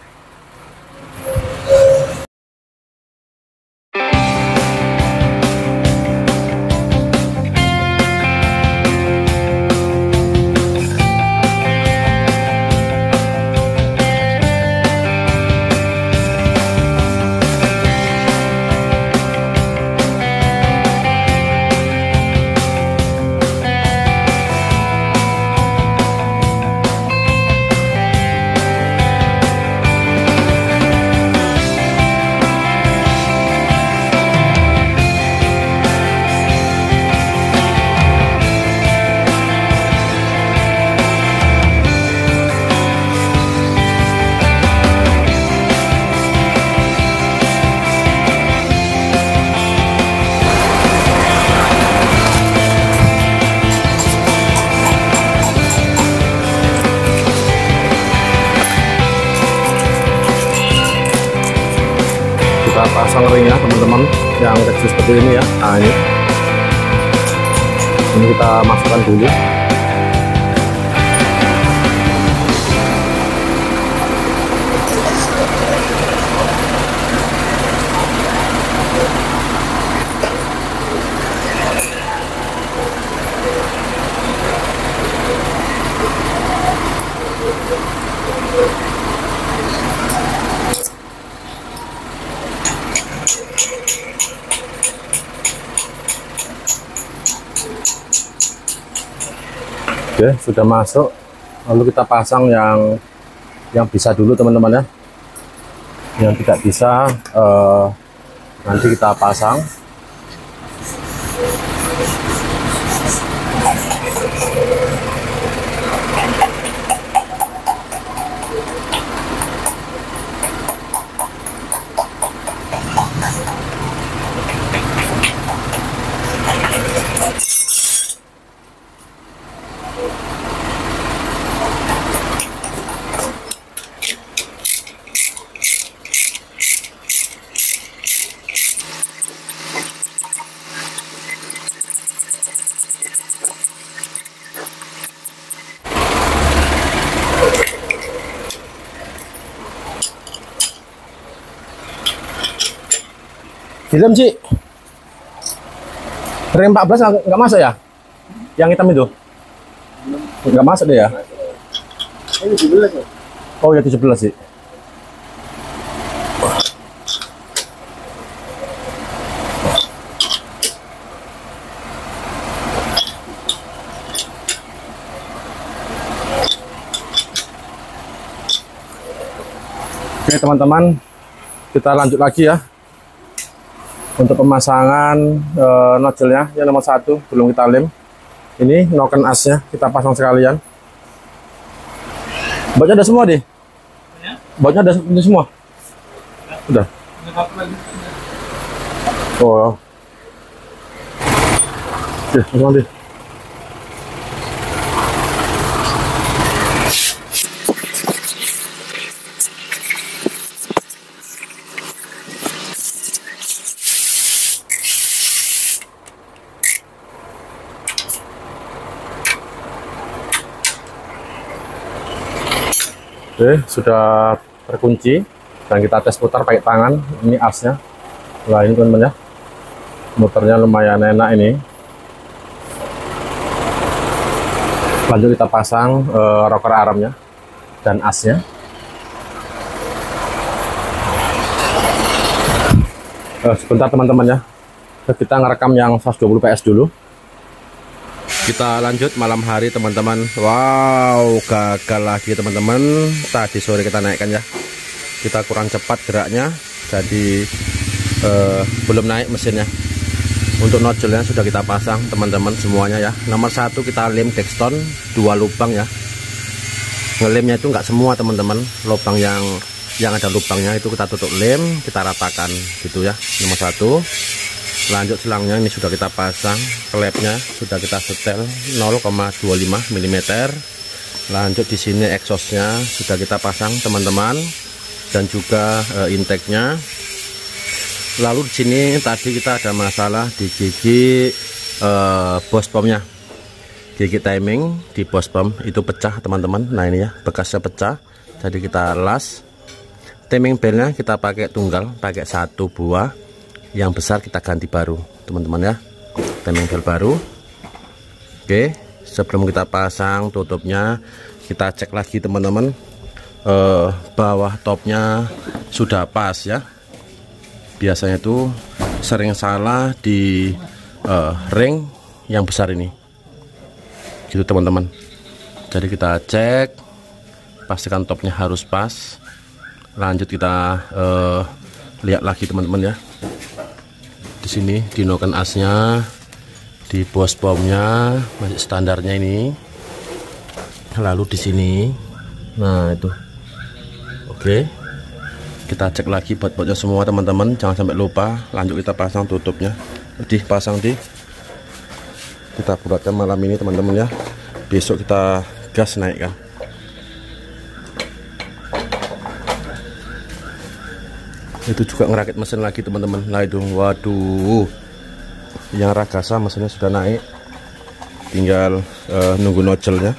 masukkan Oke, sudah masuk. Lalu kita pasang yang yang bisa dulu teman-teman ya. Yang tidak bisa eh, nanti kita pasang. Dilem sih. Ring 14 nggak masuk ya? Yang hitam itu? Nggak masuk deh ya? Juga ya. Oh ya 17 sih. Oke teman-teman, kita lanjut lagi ya untuk pemasangan eh, nozzle-nya yang nomor satu belum kita lem. Ini noken asnya kita pasang sekalian. Bautnya ada semua deh. Bautnya ada, ada semua. Udah. Oh. Oke, langsung deh. Oke, sudah terkunci dan kita tes putar pakai tangan. Ini asnya. Nah, ini teman-teman ya. Muternya lumayan enak ini. Lanjut kita pasang eh, rocker armnya dan asnya. Eh, sebentar teman-teman ya. Kita ngerekam yang 120 PS dulu. Kita lanjut malam hari teman-teman. Wow, gagal lagi teman-teman. Tadi sore kita naikkan ya. Kita kurang cepat geraknya, jadi eh, belum naik mesinnya. Untuk nozzle-nya sudah kita pasang teman-teman semuanya ya. Nomor satu kita lem Dexton dua lubang ya. Ngelemnya itu nggak semua teman-teman. Lubang yang yang ada lubangnya itu kita tutup lem, kita ratakan gitu ya. Nomor satu lanjut selangnya ini sudah kita pasang. Klepnya sudah kita setel 0,25 mm lanjut di sini exhaustnya sudah kita pasang teman-teman. Dan juga e, intake-nya. Lalu di sini tadi kita ada masalah di gigi e, bos pomnya. Gigi timing di bos pom itu pecah teman-teman. Nah ini ya bekasnya pecah. Jadi kita las. Timing belnya kita pakai tunggal pakai satu buah yang besar kita ganti baru teman-teman ya. Timing bel baru. Oke sebelum kita pasang tutupnya kita cek lagi teman-teman. Eh, bawah topnya sudah pas ya. Biasanya itu sering salah di eh, ring yang besar ini. Gitu teman-teman. Jadi kita cek pastikan topnya harus pas. Lanjut kita eh, lihat lagi teman-teman ya di sini dinoken asnya di bos bomnya masih standarnya ini. Lalu di sini. Nah itu. Oke. Kita cek lagi bot-botnya semua teman-teman. Jangan sampai lupa. Lanjut kita pasang tutupnya. Di pasang di. Kita buatkan malam ini teman-teman ya. Besok kita gas naikkan itu juga ngerakit mesin lagi teman-teman. Lah itu waduh. Yang ragasa mesinnya sudah naik. Tinggal uh, nunggu nozzle-nya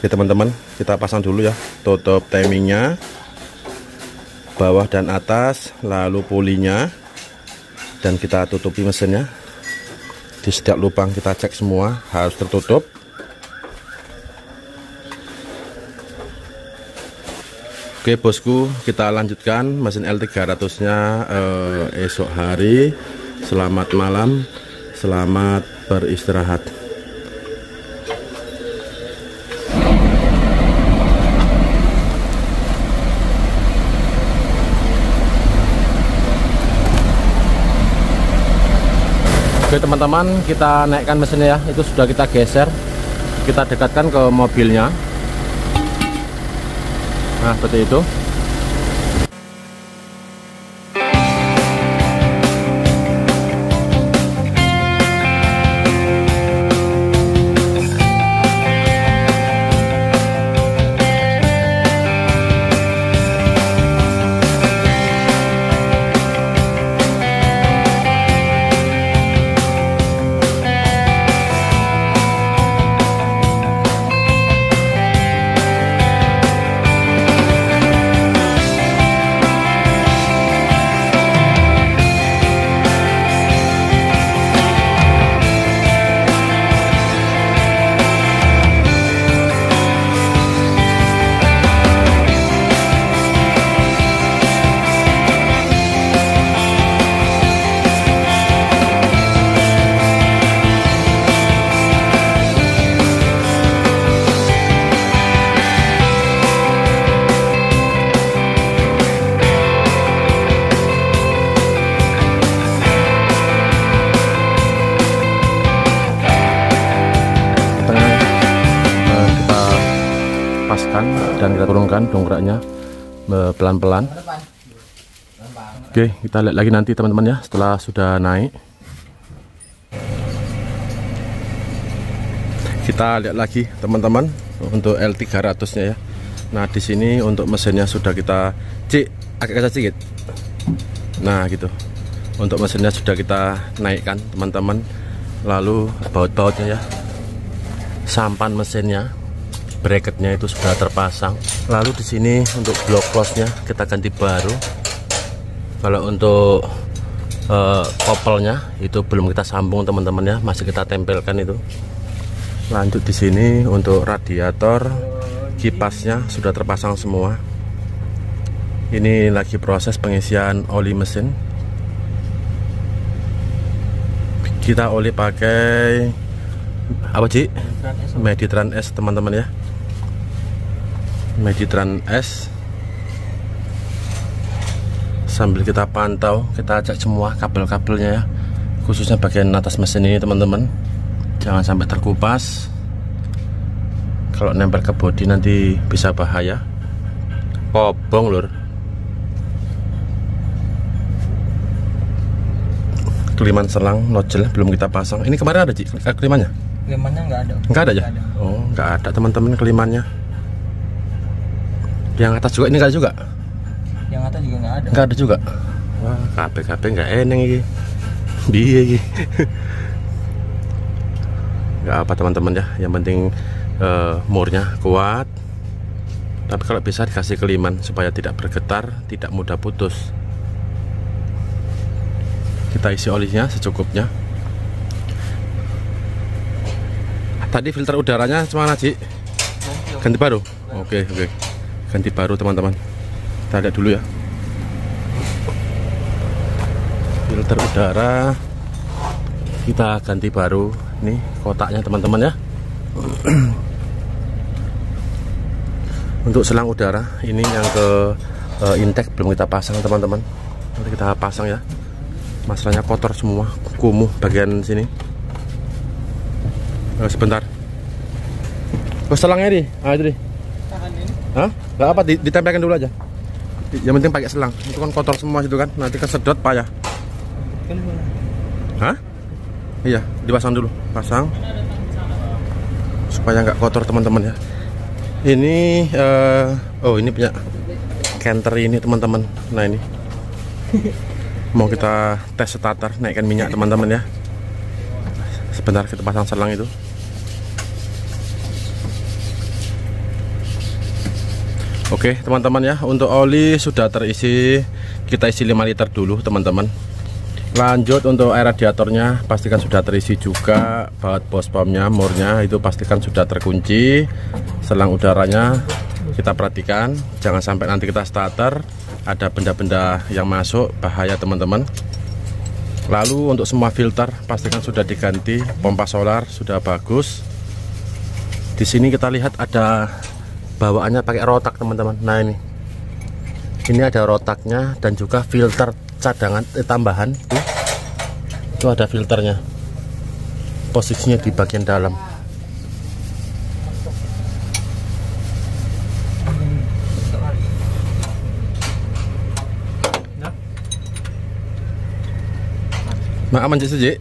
Oke teman-teman kita pasang dulu ya. Tutup timingnya. Bawah dan atas lalu pulinya. Dan kita tutupi mesinnya. Di setiap lubang kita cek semua harus tertutup Oke bosku kita lanjutkan. Mesin L300 nya eh, esok hari. Selamat malam selamat beristirahat. Oke teman-teman kita naikkan mesinnya ya. Itu sudah kita geser. Kita dekatkan ke mobilnya nah seperti itu oke kita lihat lagi nanti teman-teman ya setelah sudah naik. Kita lihat lagi teman-teman untuk L300 nya ya. Nah di sini untuk mesinnya sudah kita cik agak kecil sedikit. Nah gitu. Untuk mesinnya sudah kita naikkan teman-teman. Lalu baut-bautnya ya. Sampan mesinnya bracketnya itu sudah terpasang. Lalu di sini untuk blok close-nya kita ganti baru kalau untuk uh, kopelnya itu belum kita sambung teman-teman ya. Masih kita tempelkan itu. Lanjut di sini untuk radiator. Kipasnya sudah terpasang semua. Ini lagi proses pengisian oli mesin. Kita oli pakai apa sih Meditran S teman-teman ya. Meditran S sambil kita pantau kita ajak semua kabel-kabelnya ya. Khususnya bagian atas mesin ini teman-teman. Jangan sampai terkupas. Kalau nempel ke bodi nanti bisa bahaya. Kobong lur. Keliman selang nojel belum kita pasang. Ini kemarin ada Cik, eh, kelimannya? Kelimannya nggak ada. nggak ada Nggak ada. oh nggak ada teman-teman kelimannya. Yang atas juga ini nggak ada juga Yang atas juga nggak ada. nggak ada juga? Wah KP KP nggak eneng ini biye ini [laughs] nggak apa teman-teman ya. Yang penting eh, murnya kuat. Tapi kalau bisa dikasih keliman supaya tidak bergetar tidak mudah putus. Kita isi olinya secukupnya. Tadi filter udaranya semana Ci? ganti baru? Oke oke. Ganti baru teman-teman kita lihat dulu ya. Filter udara. Kita ganti baru. Nih kotaknya teman-teman ya. [clears throat] Untuk selang udara ini yang ke uh, intake belum kita pasang teman-teman. Nanti kita pasang ya. Masalahnya kotor semua kumuh bagian sini. Eh, sebentar. Oh selangnya di ah itu di Hah? Gak apa, di- ditempelkan dulu aja yang penting pakai selang itu kan kotor semua situ kan nanti kesedot boleh. Hah? Iya, dipasang dulu. Pasang. Supaya nggak kotor teman-teman ya. Ini eh, oh ini punya canter ini teman-teman. Nah ini mau kita tes starter naikkan minyak teman-teman ya. Sebentar kita pasang selang itu. Oke teman-teman ya untuk oli sudah terisi. Kita isi 5 liter dulu teman-teman. Lanjut untuk air radiatornya pastikan sudah terisi juga. Baut bos pumpnya murnya itu pastikan sudah terkunci. Selang udaranya kita perhatikan. Jangan sampai nanti kita starter ada benda-benda yang masuk bahaya teman-teman. Lalu untuk semua filter pastikan sudah diganti. Pompa solar sudah bagus. Di sini kita lihat ada bawaannya pakai rotak teman-teman nah ini ini ada rotaknya dan juga filter cadangan eh, tambahan tuh. itu ada filternya posisinya di bagian dalam Mak aman sih Ji.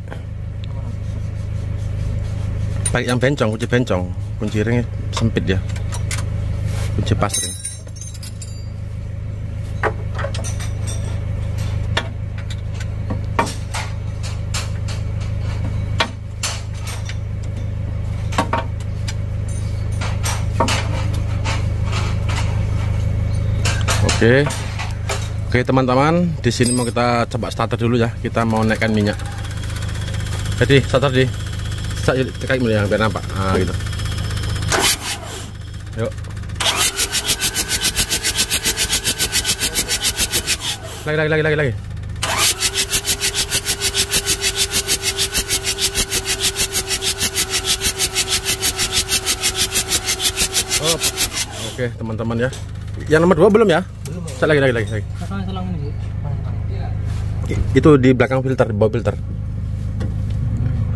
Pakai yang bencong, kunci bencong. Kunci ringnya sempit ya. Kunci pas ring. Oke. Oke teman-teman, di sini mau kita coba starter dulu ya. Kita mau naikkan minyak. Jadi starter di saya mulai yang biar nampak. Ah gitu. Yuk. Lagi lagi lagi lagi lagi. Oh, Oke teman-teman ya. Yang nomor dua belum ya? Belum. ya? Saya lagi lagi lagi. lagi. Itu di belakang filter, di bawah filter.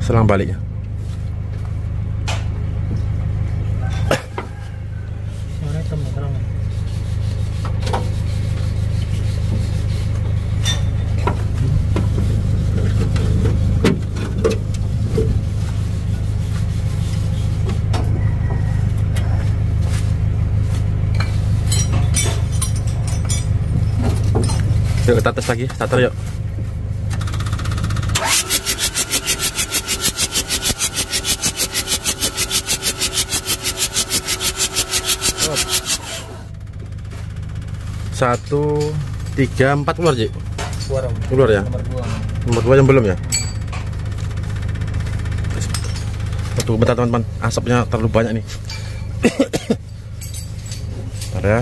Selang baliknya. Sebenarnya temen selang. Yuk kita tes lagi, starter yuk. Satu, tiga, empat keluar Ji. Suara Keluar ya. nomor dua. Nomor dua yang belum ya. Tunggu bentar teman-teman, asapnya terlalu banyak nih. [coughs] Bentar ya.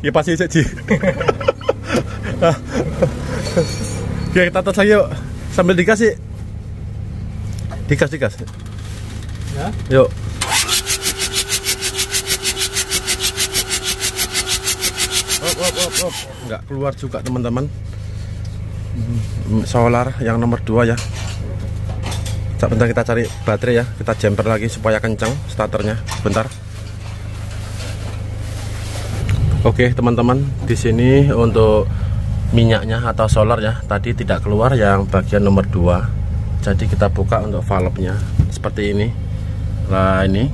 Ya pasti saja. Oke kita tes lagi yuk. Sambil dikasih Dikas dikas Ya? Yuk. Op, op, op, op. Nggak keluar juga teman-teman. Solar yang nomor 2 ya. Sebentar kita cari baterai ya. Kita jumper lagi supaya kencang starternya. Bentar Oke teman-teman, di sini untuk minyaknya atau solar ya tadi tidak keluar yang bagian nomor 2 jadi kita buka untuk valve-nya seperti ini. Nah ini,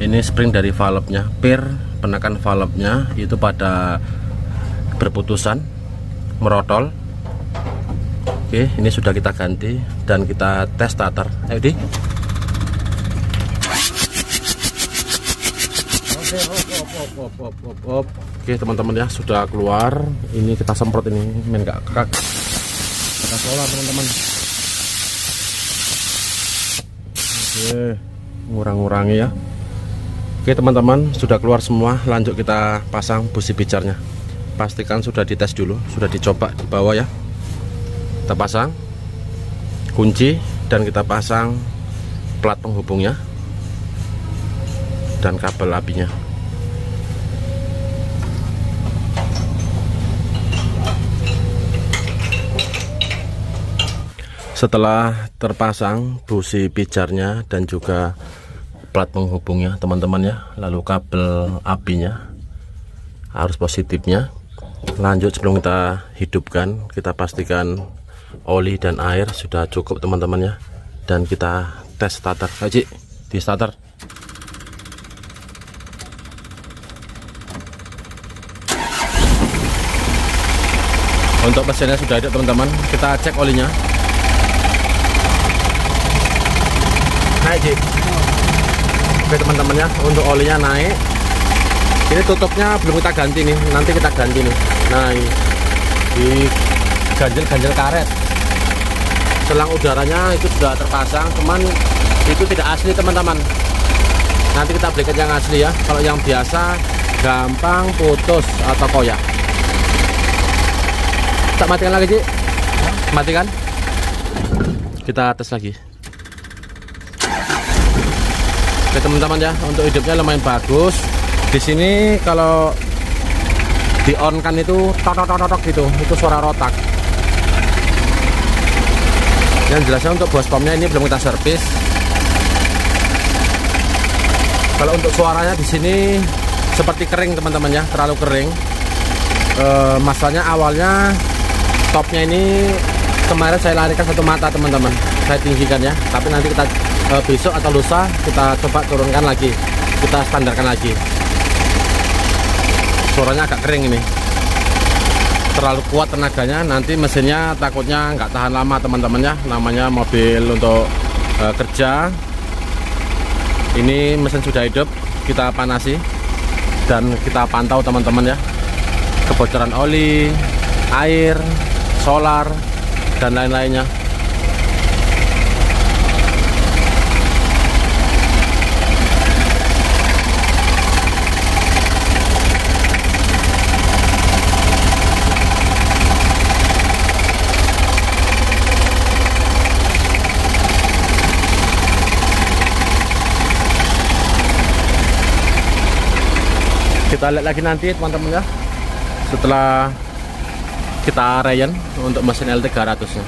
ini spring dari valve-nya, pir penekan valve-nya itu pada berputusan, merotol. Oke, ini sudah kita ganti dan kita tes starter. Ayo di. Oke, op, op, op, op, op. Oke teman-teman ya sudah keluar. Ini kita semprot ini main gak kekak. Kita solar teman-teman. Oke, ngurang-ngurangi ya. Oke teman-teman sudah keluar semua. Lanjut kita pasang busi pijarnya. Pastikan sudah dites dulu, sudah dicoba di bawah ya. Kita pasang kunci dan kita pasang plat penghubungnya dan kabel apinya. Setelah terpasang busi pijarnya dan juga plat penghubungnya teman-teman ya lalu kabel apinya harus positifnya lanjut sebelum kita hidupkan kita pastikan oli dan air sudah cukup teman-teman ya. Dan kita tes starter. Haji di starter. Untuk mesinnya sudah ada teman-teman. Kita cek olinya naik Ji oke teman-teman ya untuk olinya naik. Ini tutupnya belum kita ganti nih. Nanti kita ganti nih. Nah di ganjil-ganjil karet. Selang udaranya itu sudah terpasang cuman itu tidak asli teman-teman. Nanti kita belikan yang asli ya. Kalau yang biasa gampang putus atau koyak. Tak matikan lagi Ci matikan? Kita tes lagi Oke teman-teman ya untuk hidupnya lumayan bagus. Di sini kalau di on kan itu tok tok tok gitu itu suara rotak. Yang jelasnya untuk bos pomnya ini belum kita servis. Kalau untuk suaranya di sini seperti kering teman-teman ya terlalu kering. E, masalahnya awalnya topnya ini kemarin saya larikan satu mata teman-teman. Saya tinggikan ya tapi nanti kita e, besok atau lusa kita coba turunkan lagi. Kita standarkan lagi. Suaranya agak kering ini. Terlalu kuat tenaganya nanti mesinnya takutnya nggak tahan lama teman-teman ya namanya mobil untuk e, kerja. Ini mesin sudah hidup kita panasi. Dan kita pantau teman-teman ya. Kebocoran oli air solar dan lain-lainnya kita lihat lagi nanti teman-teman ya. Setelah kita rayan untuk mesin L300 nya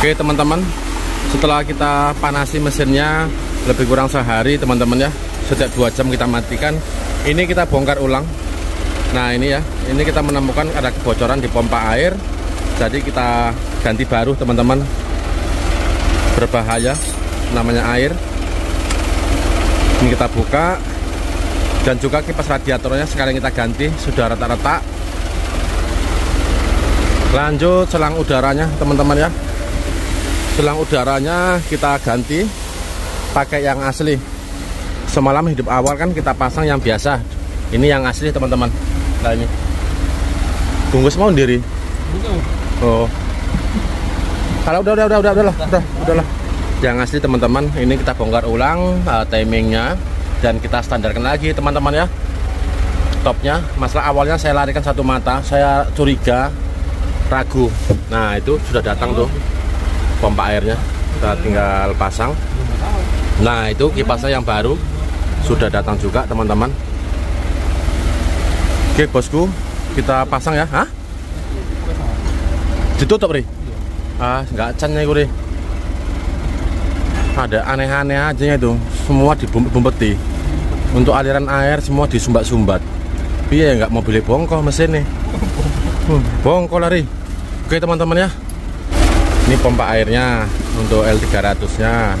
oke teman-teman. Setelah kita panasi mesinnya lebih kurang sehari teman-teman ya. Setiap dua jam kita matikan. Ini kita bongkar ulang. Nah ini ya. Ini kita menemukan ada kebocoran di pompa air. Jadi kita ganti baru teman-teman. Berbahaya namanya air ini kita buka. Dan juga kipas radiatornya sekarang kita ganti sudah retak-retak. Lanjut selang udaranya teman-teman ya. Selang udaranya kita ganti pakai yang asli. Semalam hidup awal kan kita pasang yang biasa. Ini yang asli teman-teman. Nah ini. Bungkus mau sendiri? Oh. Kalau udah udah udah udah udah lah. Udah udah lah yang asli teman-teman ini kita bongkar ulang uh, timingnya dan kita standarkan lagi teman-teman ya. Topnya masalah awalnya saya larikan satu mata saya curiga ragu. Nah itu sudah datang tuh pompa airnya kita tinggal pasang. Nah itu kipasnya yang baru sudah datang juga teman-teman. Oke bosku kita pasang ya Hah? ditutup ri? Ah nggak can ya gue ada aneh-aneh aja itu. Semua dibumpeti untuk aliran air semua disumbat-sumbat. Iya nggak mau beli bongkol mesin nih? Bongkol lari oke teman-teman ya. Ini pompa airnya. Untuk L300 nya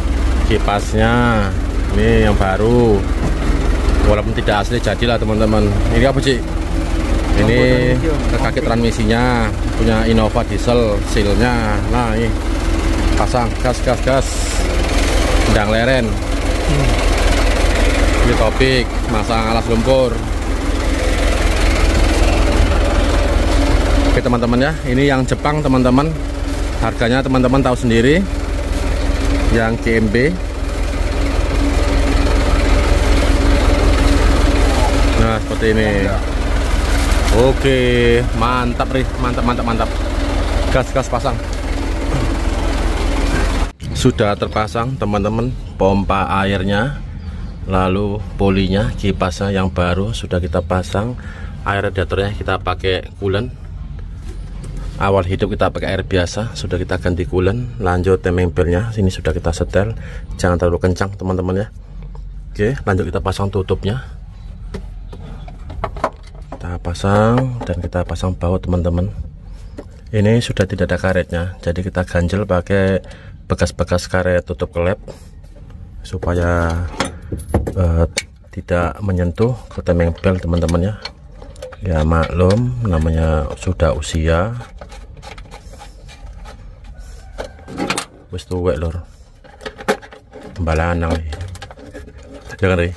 kipasnya. Ini yang baru. Walaupun tidak asli jadilah teman-teman. Ini apa sih ini kaki transmisinya. Punya Innova diesel sealnya. Nah ini. Pasang gas gas gas kendang leren. Ini topik masang alas lumpur. Oke teman-teman ya ini yang Jepang teman-teman. Harganya teman-teman tahu sendiri. Yang GMB nah seperti ini. Oke mantap nih. Mantap mantap mantap. Gas gas pasang sudah terpasang teman-teman pompa airnya lalu polinya kipasnya yang baru sudah kita pasang air radiatornya kita pakai coolant. Awal hidup kita pakai air biasa sudah kita ganti coolant lanjut temeng belnya sini sudah kita setel. Jangan terlalu kencang teman-teman ya. Oke lanjut kita pasang tutupnya. Kita pasang dan kita pasang baut teman-teman. Ini sudah tidak ada karetnya jadi kita ganjel pakai bekas-bekas karet tutup kelep supaya uh, tidak menyentuh ke temeng bel teman-teman ya. Ya maklum namanya sudah usia. Wis tuwek lor balanang jangan deh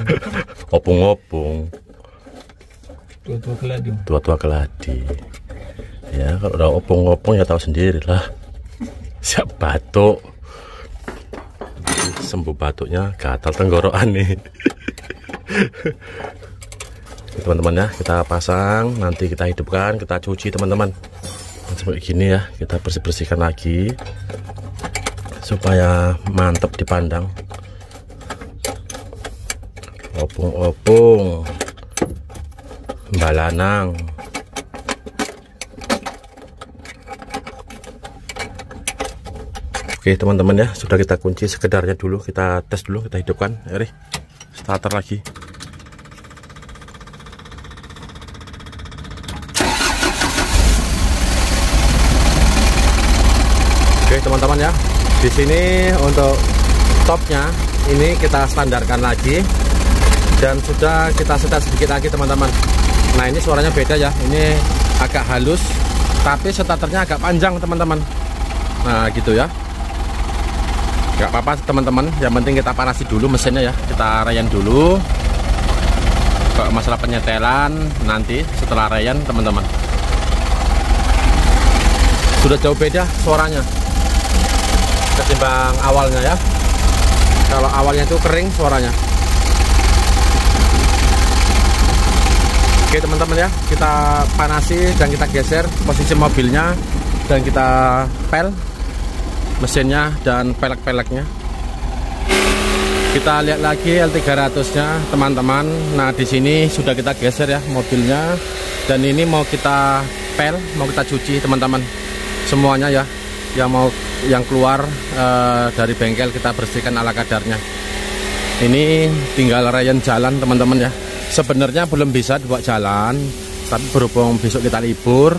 [laughs] opung-opung. Tua-tua keladi. tua-tua keladi. Ya kalau udah opung-opung ya tahu sendiri lah siap batuk. Sembuh batuknya gatal tenggorokan nih. Teman-teman ya kita pasang. Nanti kita hidupkan kita cuci teman-teman. Seperti gini ya kita bersih-bersihkan lagi. Supaya mantap dipandang. Opung-opung. Balanang Oke teman-teman ya sudah kita kunci sekedarnya dulu kita tes dulu kita hidupkan. Eri starter lagi. Oke teman-teman ya di sini untuk topnya ini kita standarkan lagi. Dan sudah kita setel sedikit lagi teman-teman. Nah ini suaranya beda ya ini agak halus tapi starternya agak panjang teman-teman. Nah gitu ya nggak apa-apa teman-teman. Yang penting kita panasi dulu mesinnya ya. Kita rayan dulu. Masalah penyetelan nanti setelah rayan teman-teman. Sudah jauh beda suaranya ketimbang awalnya ya. Kalau awalnya itu kering suaranya. Oke teman-teman ya. Kita panasi dan kita geser posisi mobilnya dan kita pel mesinnya dan pelek-peleknya. Kita lihat lagi L300 nya teman-teman. Nah di sini sudah kita geser ya mobilnya. Dan ini mau kita pel mau kita cuci teman-teman. Semuanya ya yang mau yang keluar e, dari bengkel kita bersihkan ala kadarnya. Ini tinggal rayan jalan teman-teman ya. Sebenarnya belum bisa dibuat jalan tapi berhubung besok kita libur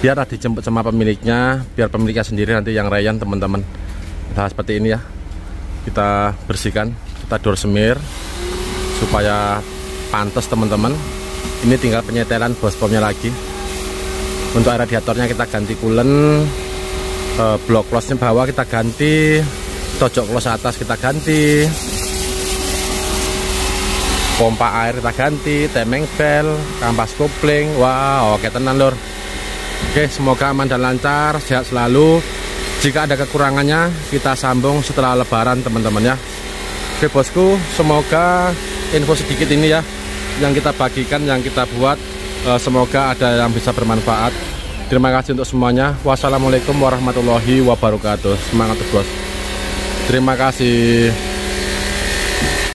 biarlah dijemput sama pemiliknya biar pemiliknya sendiri nanti yang rayan teman-teman. Nah seperti ini ya. Kita bersihkan kita door semir supaya pantas teman-teman. Ini tinggal penyetelan bos pomnya lagi. Untuk radiatornya kita ganti coolant eh, blok close-nya bawah kita ganti tojok close atas kita ganti pompa air kita ganti temeng bel kampas kopling. Wow oke tenang lor oke semoga aman dan lancar sehat selalu. Jika ada kekurangannya kita sambung setelah lebaran teman-teman ya. Oke bosku semoga info sedikit ini ya yang kita bagikan yang kita buat eh, semoga ada yang bisa bermanfaat. Terima kasih untuk semuanya. Wassalamualaikum warahmatullahi wabarakatuh. Semangat bos. Terima kasih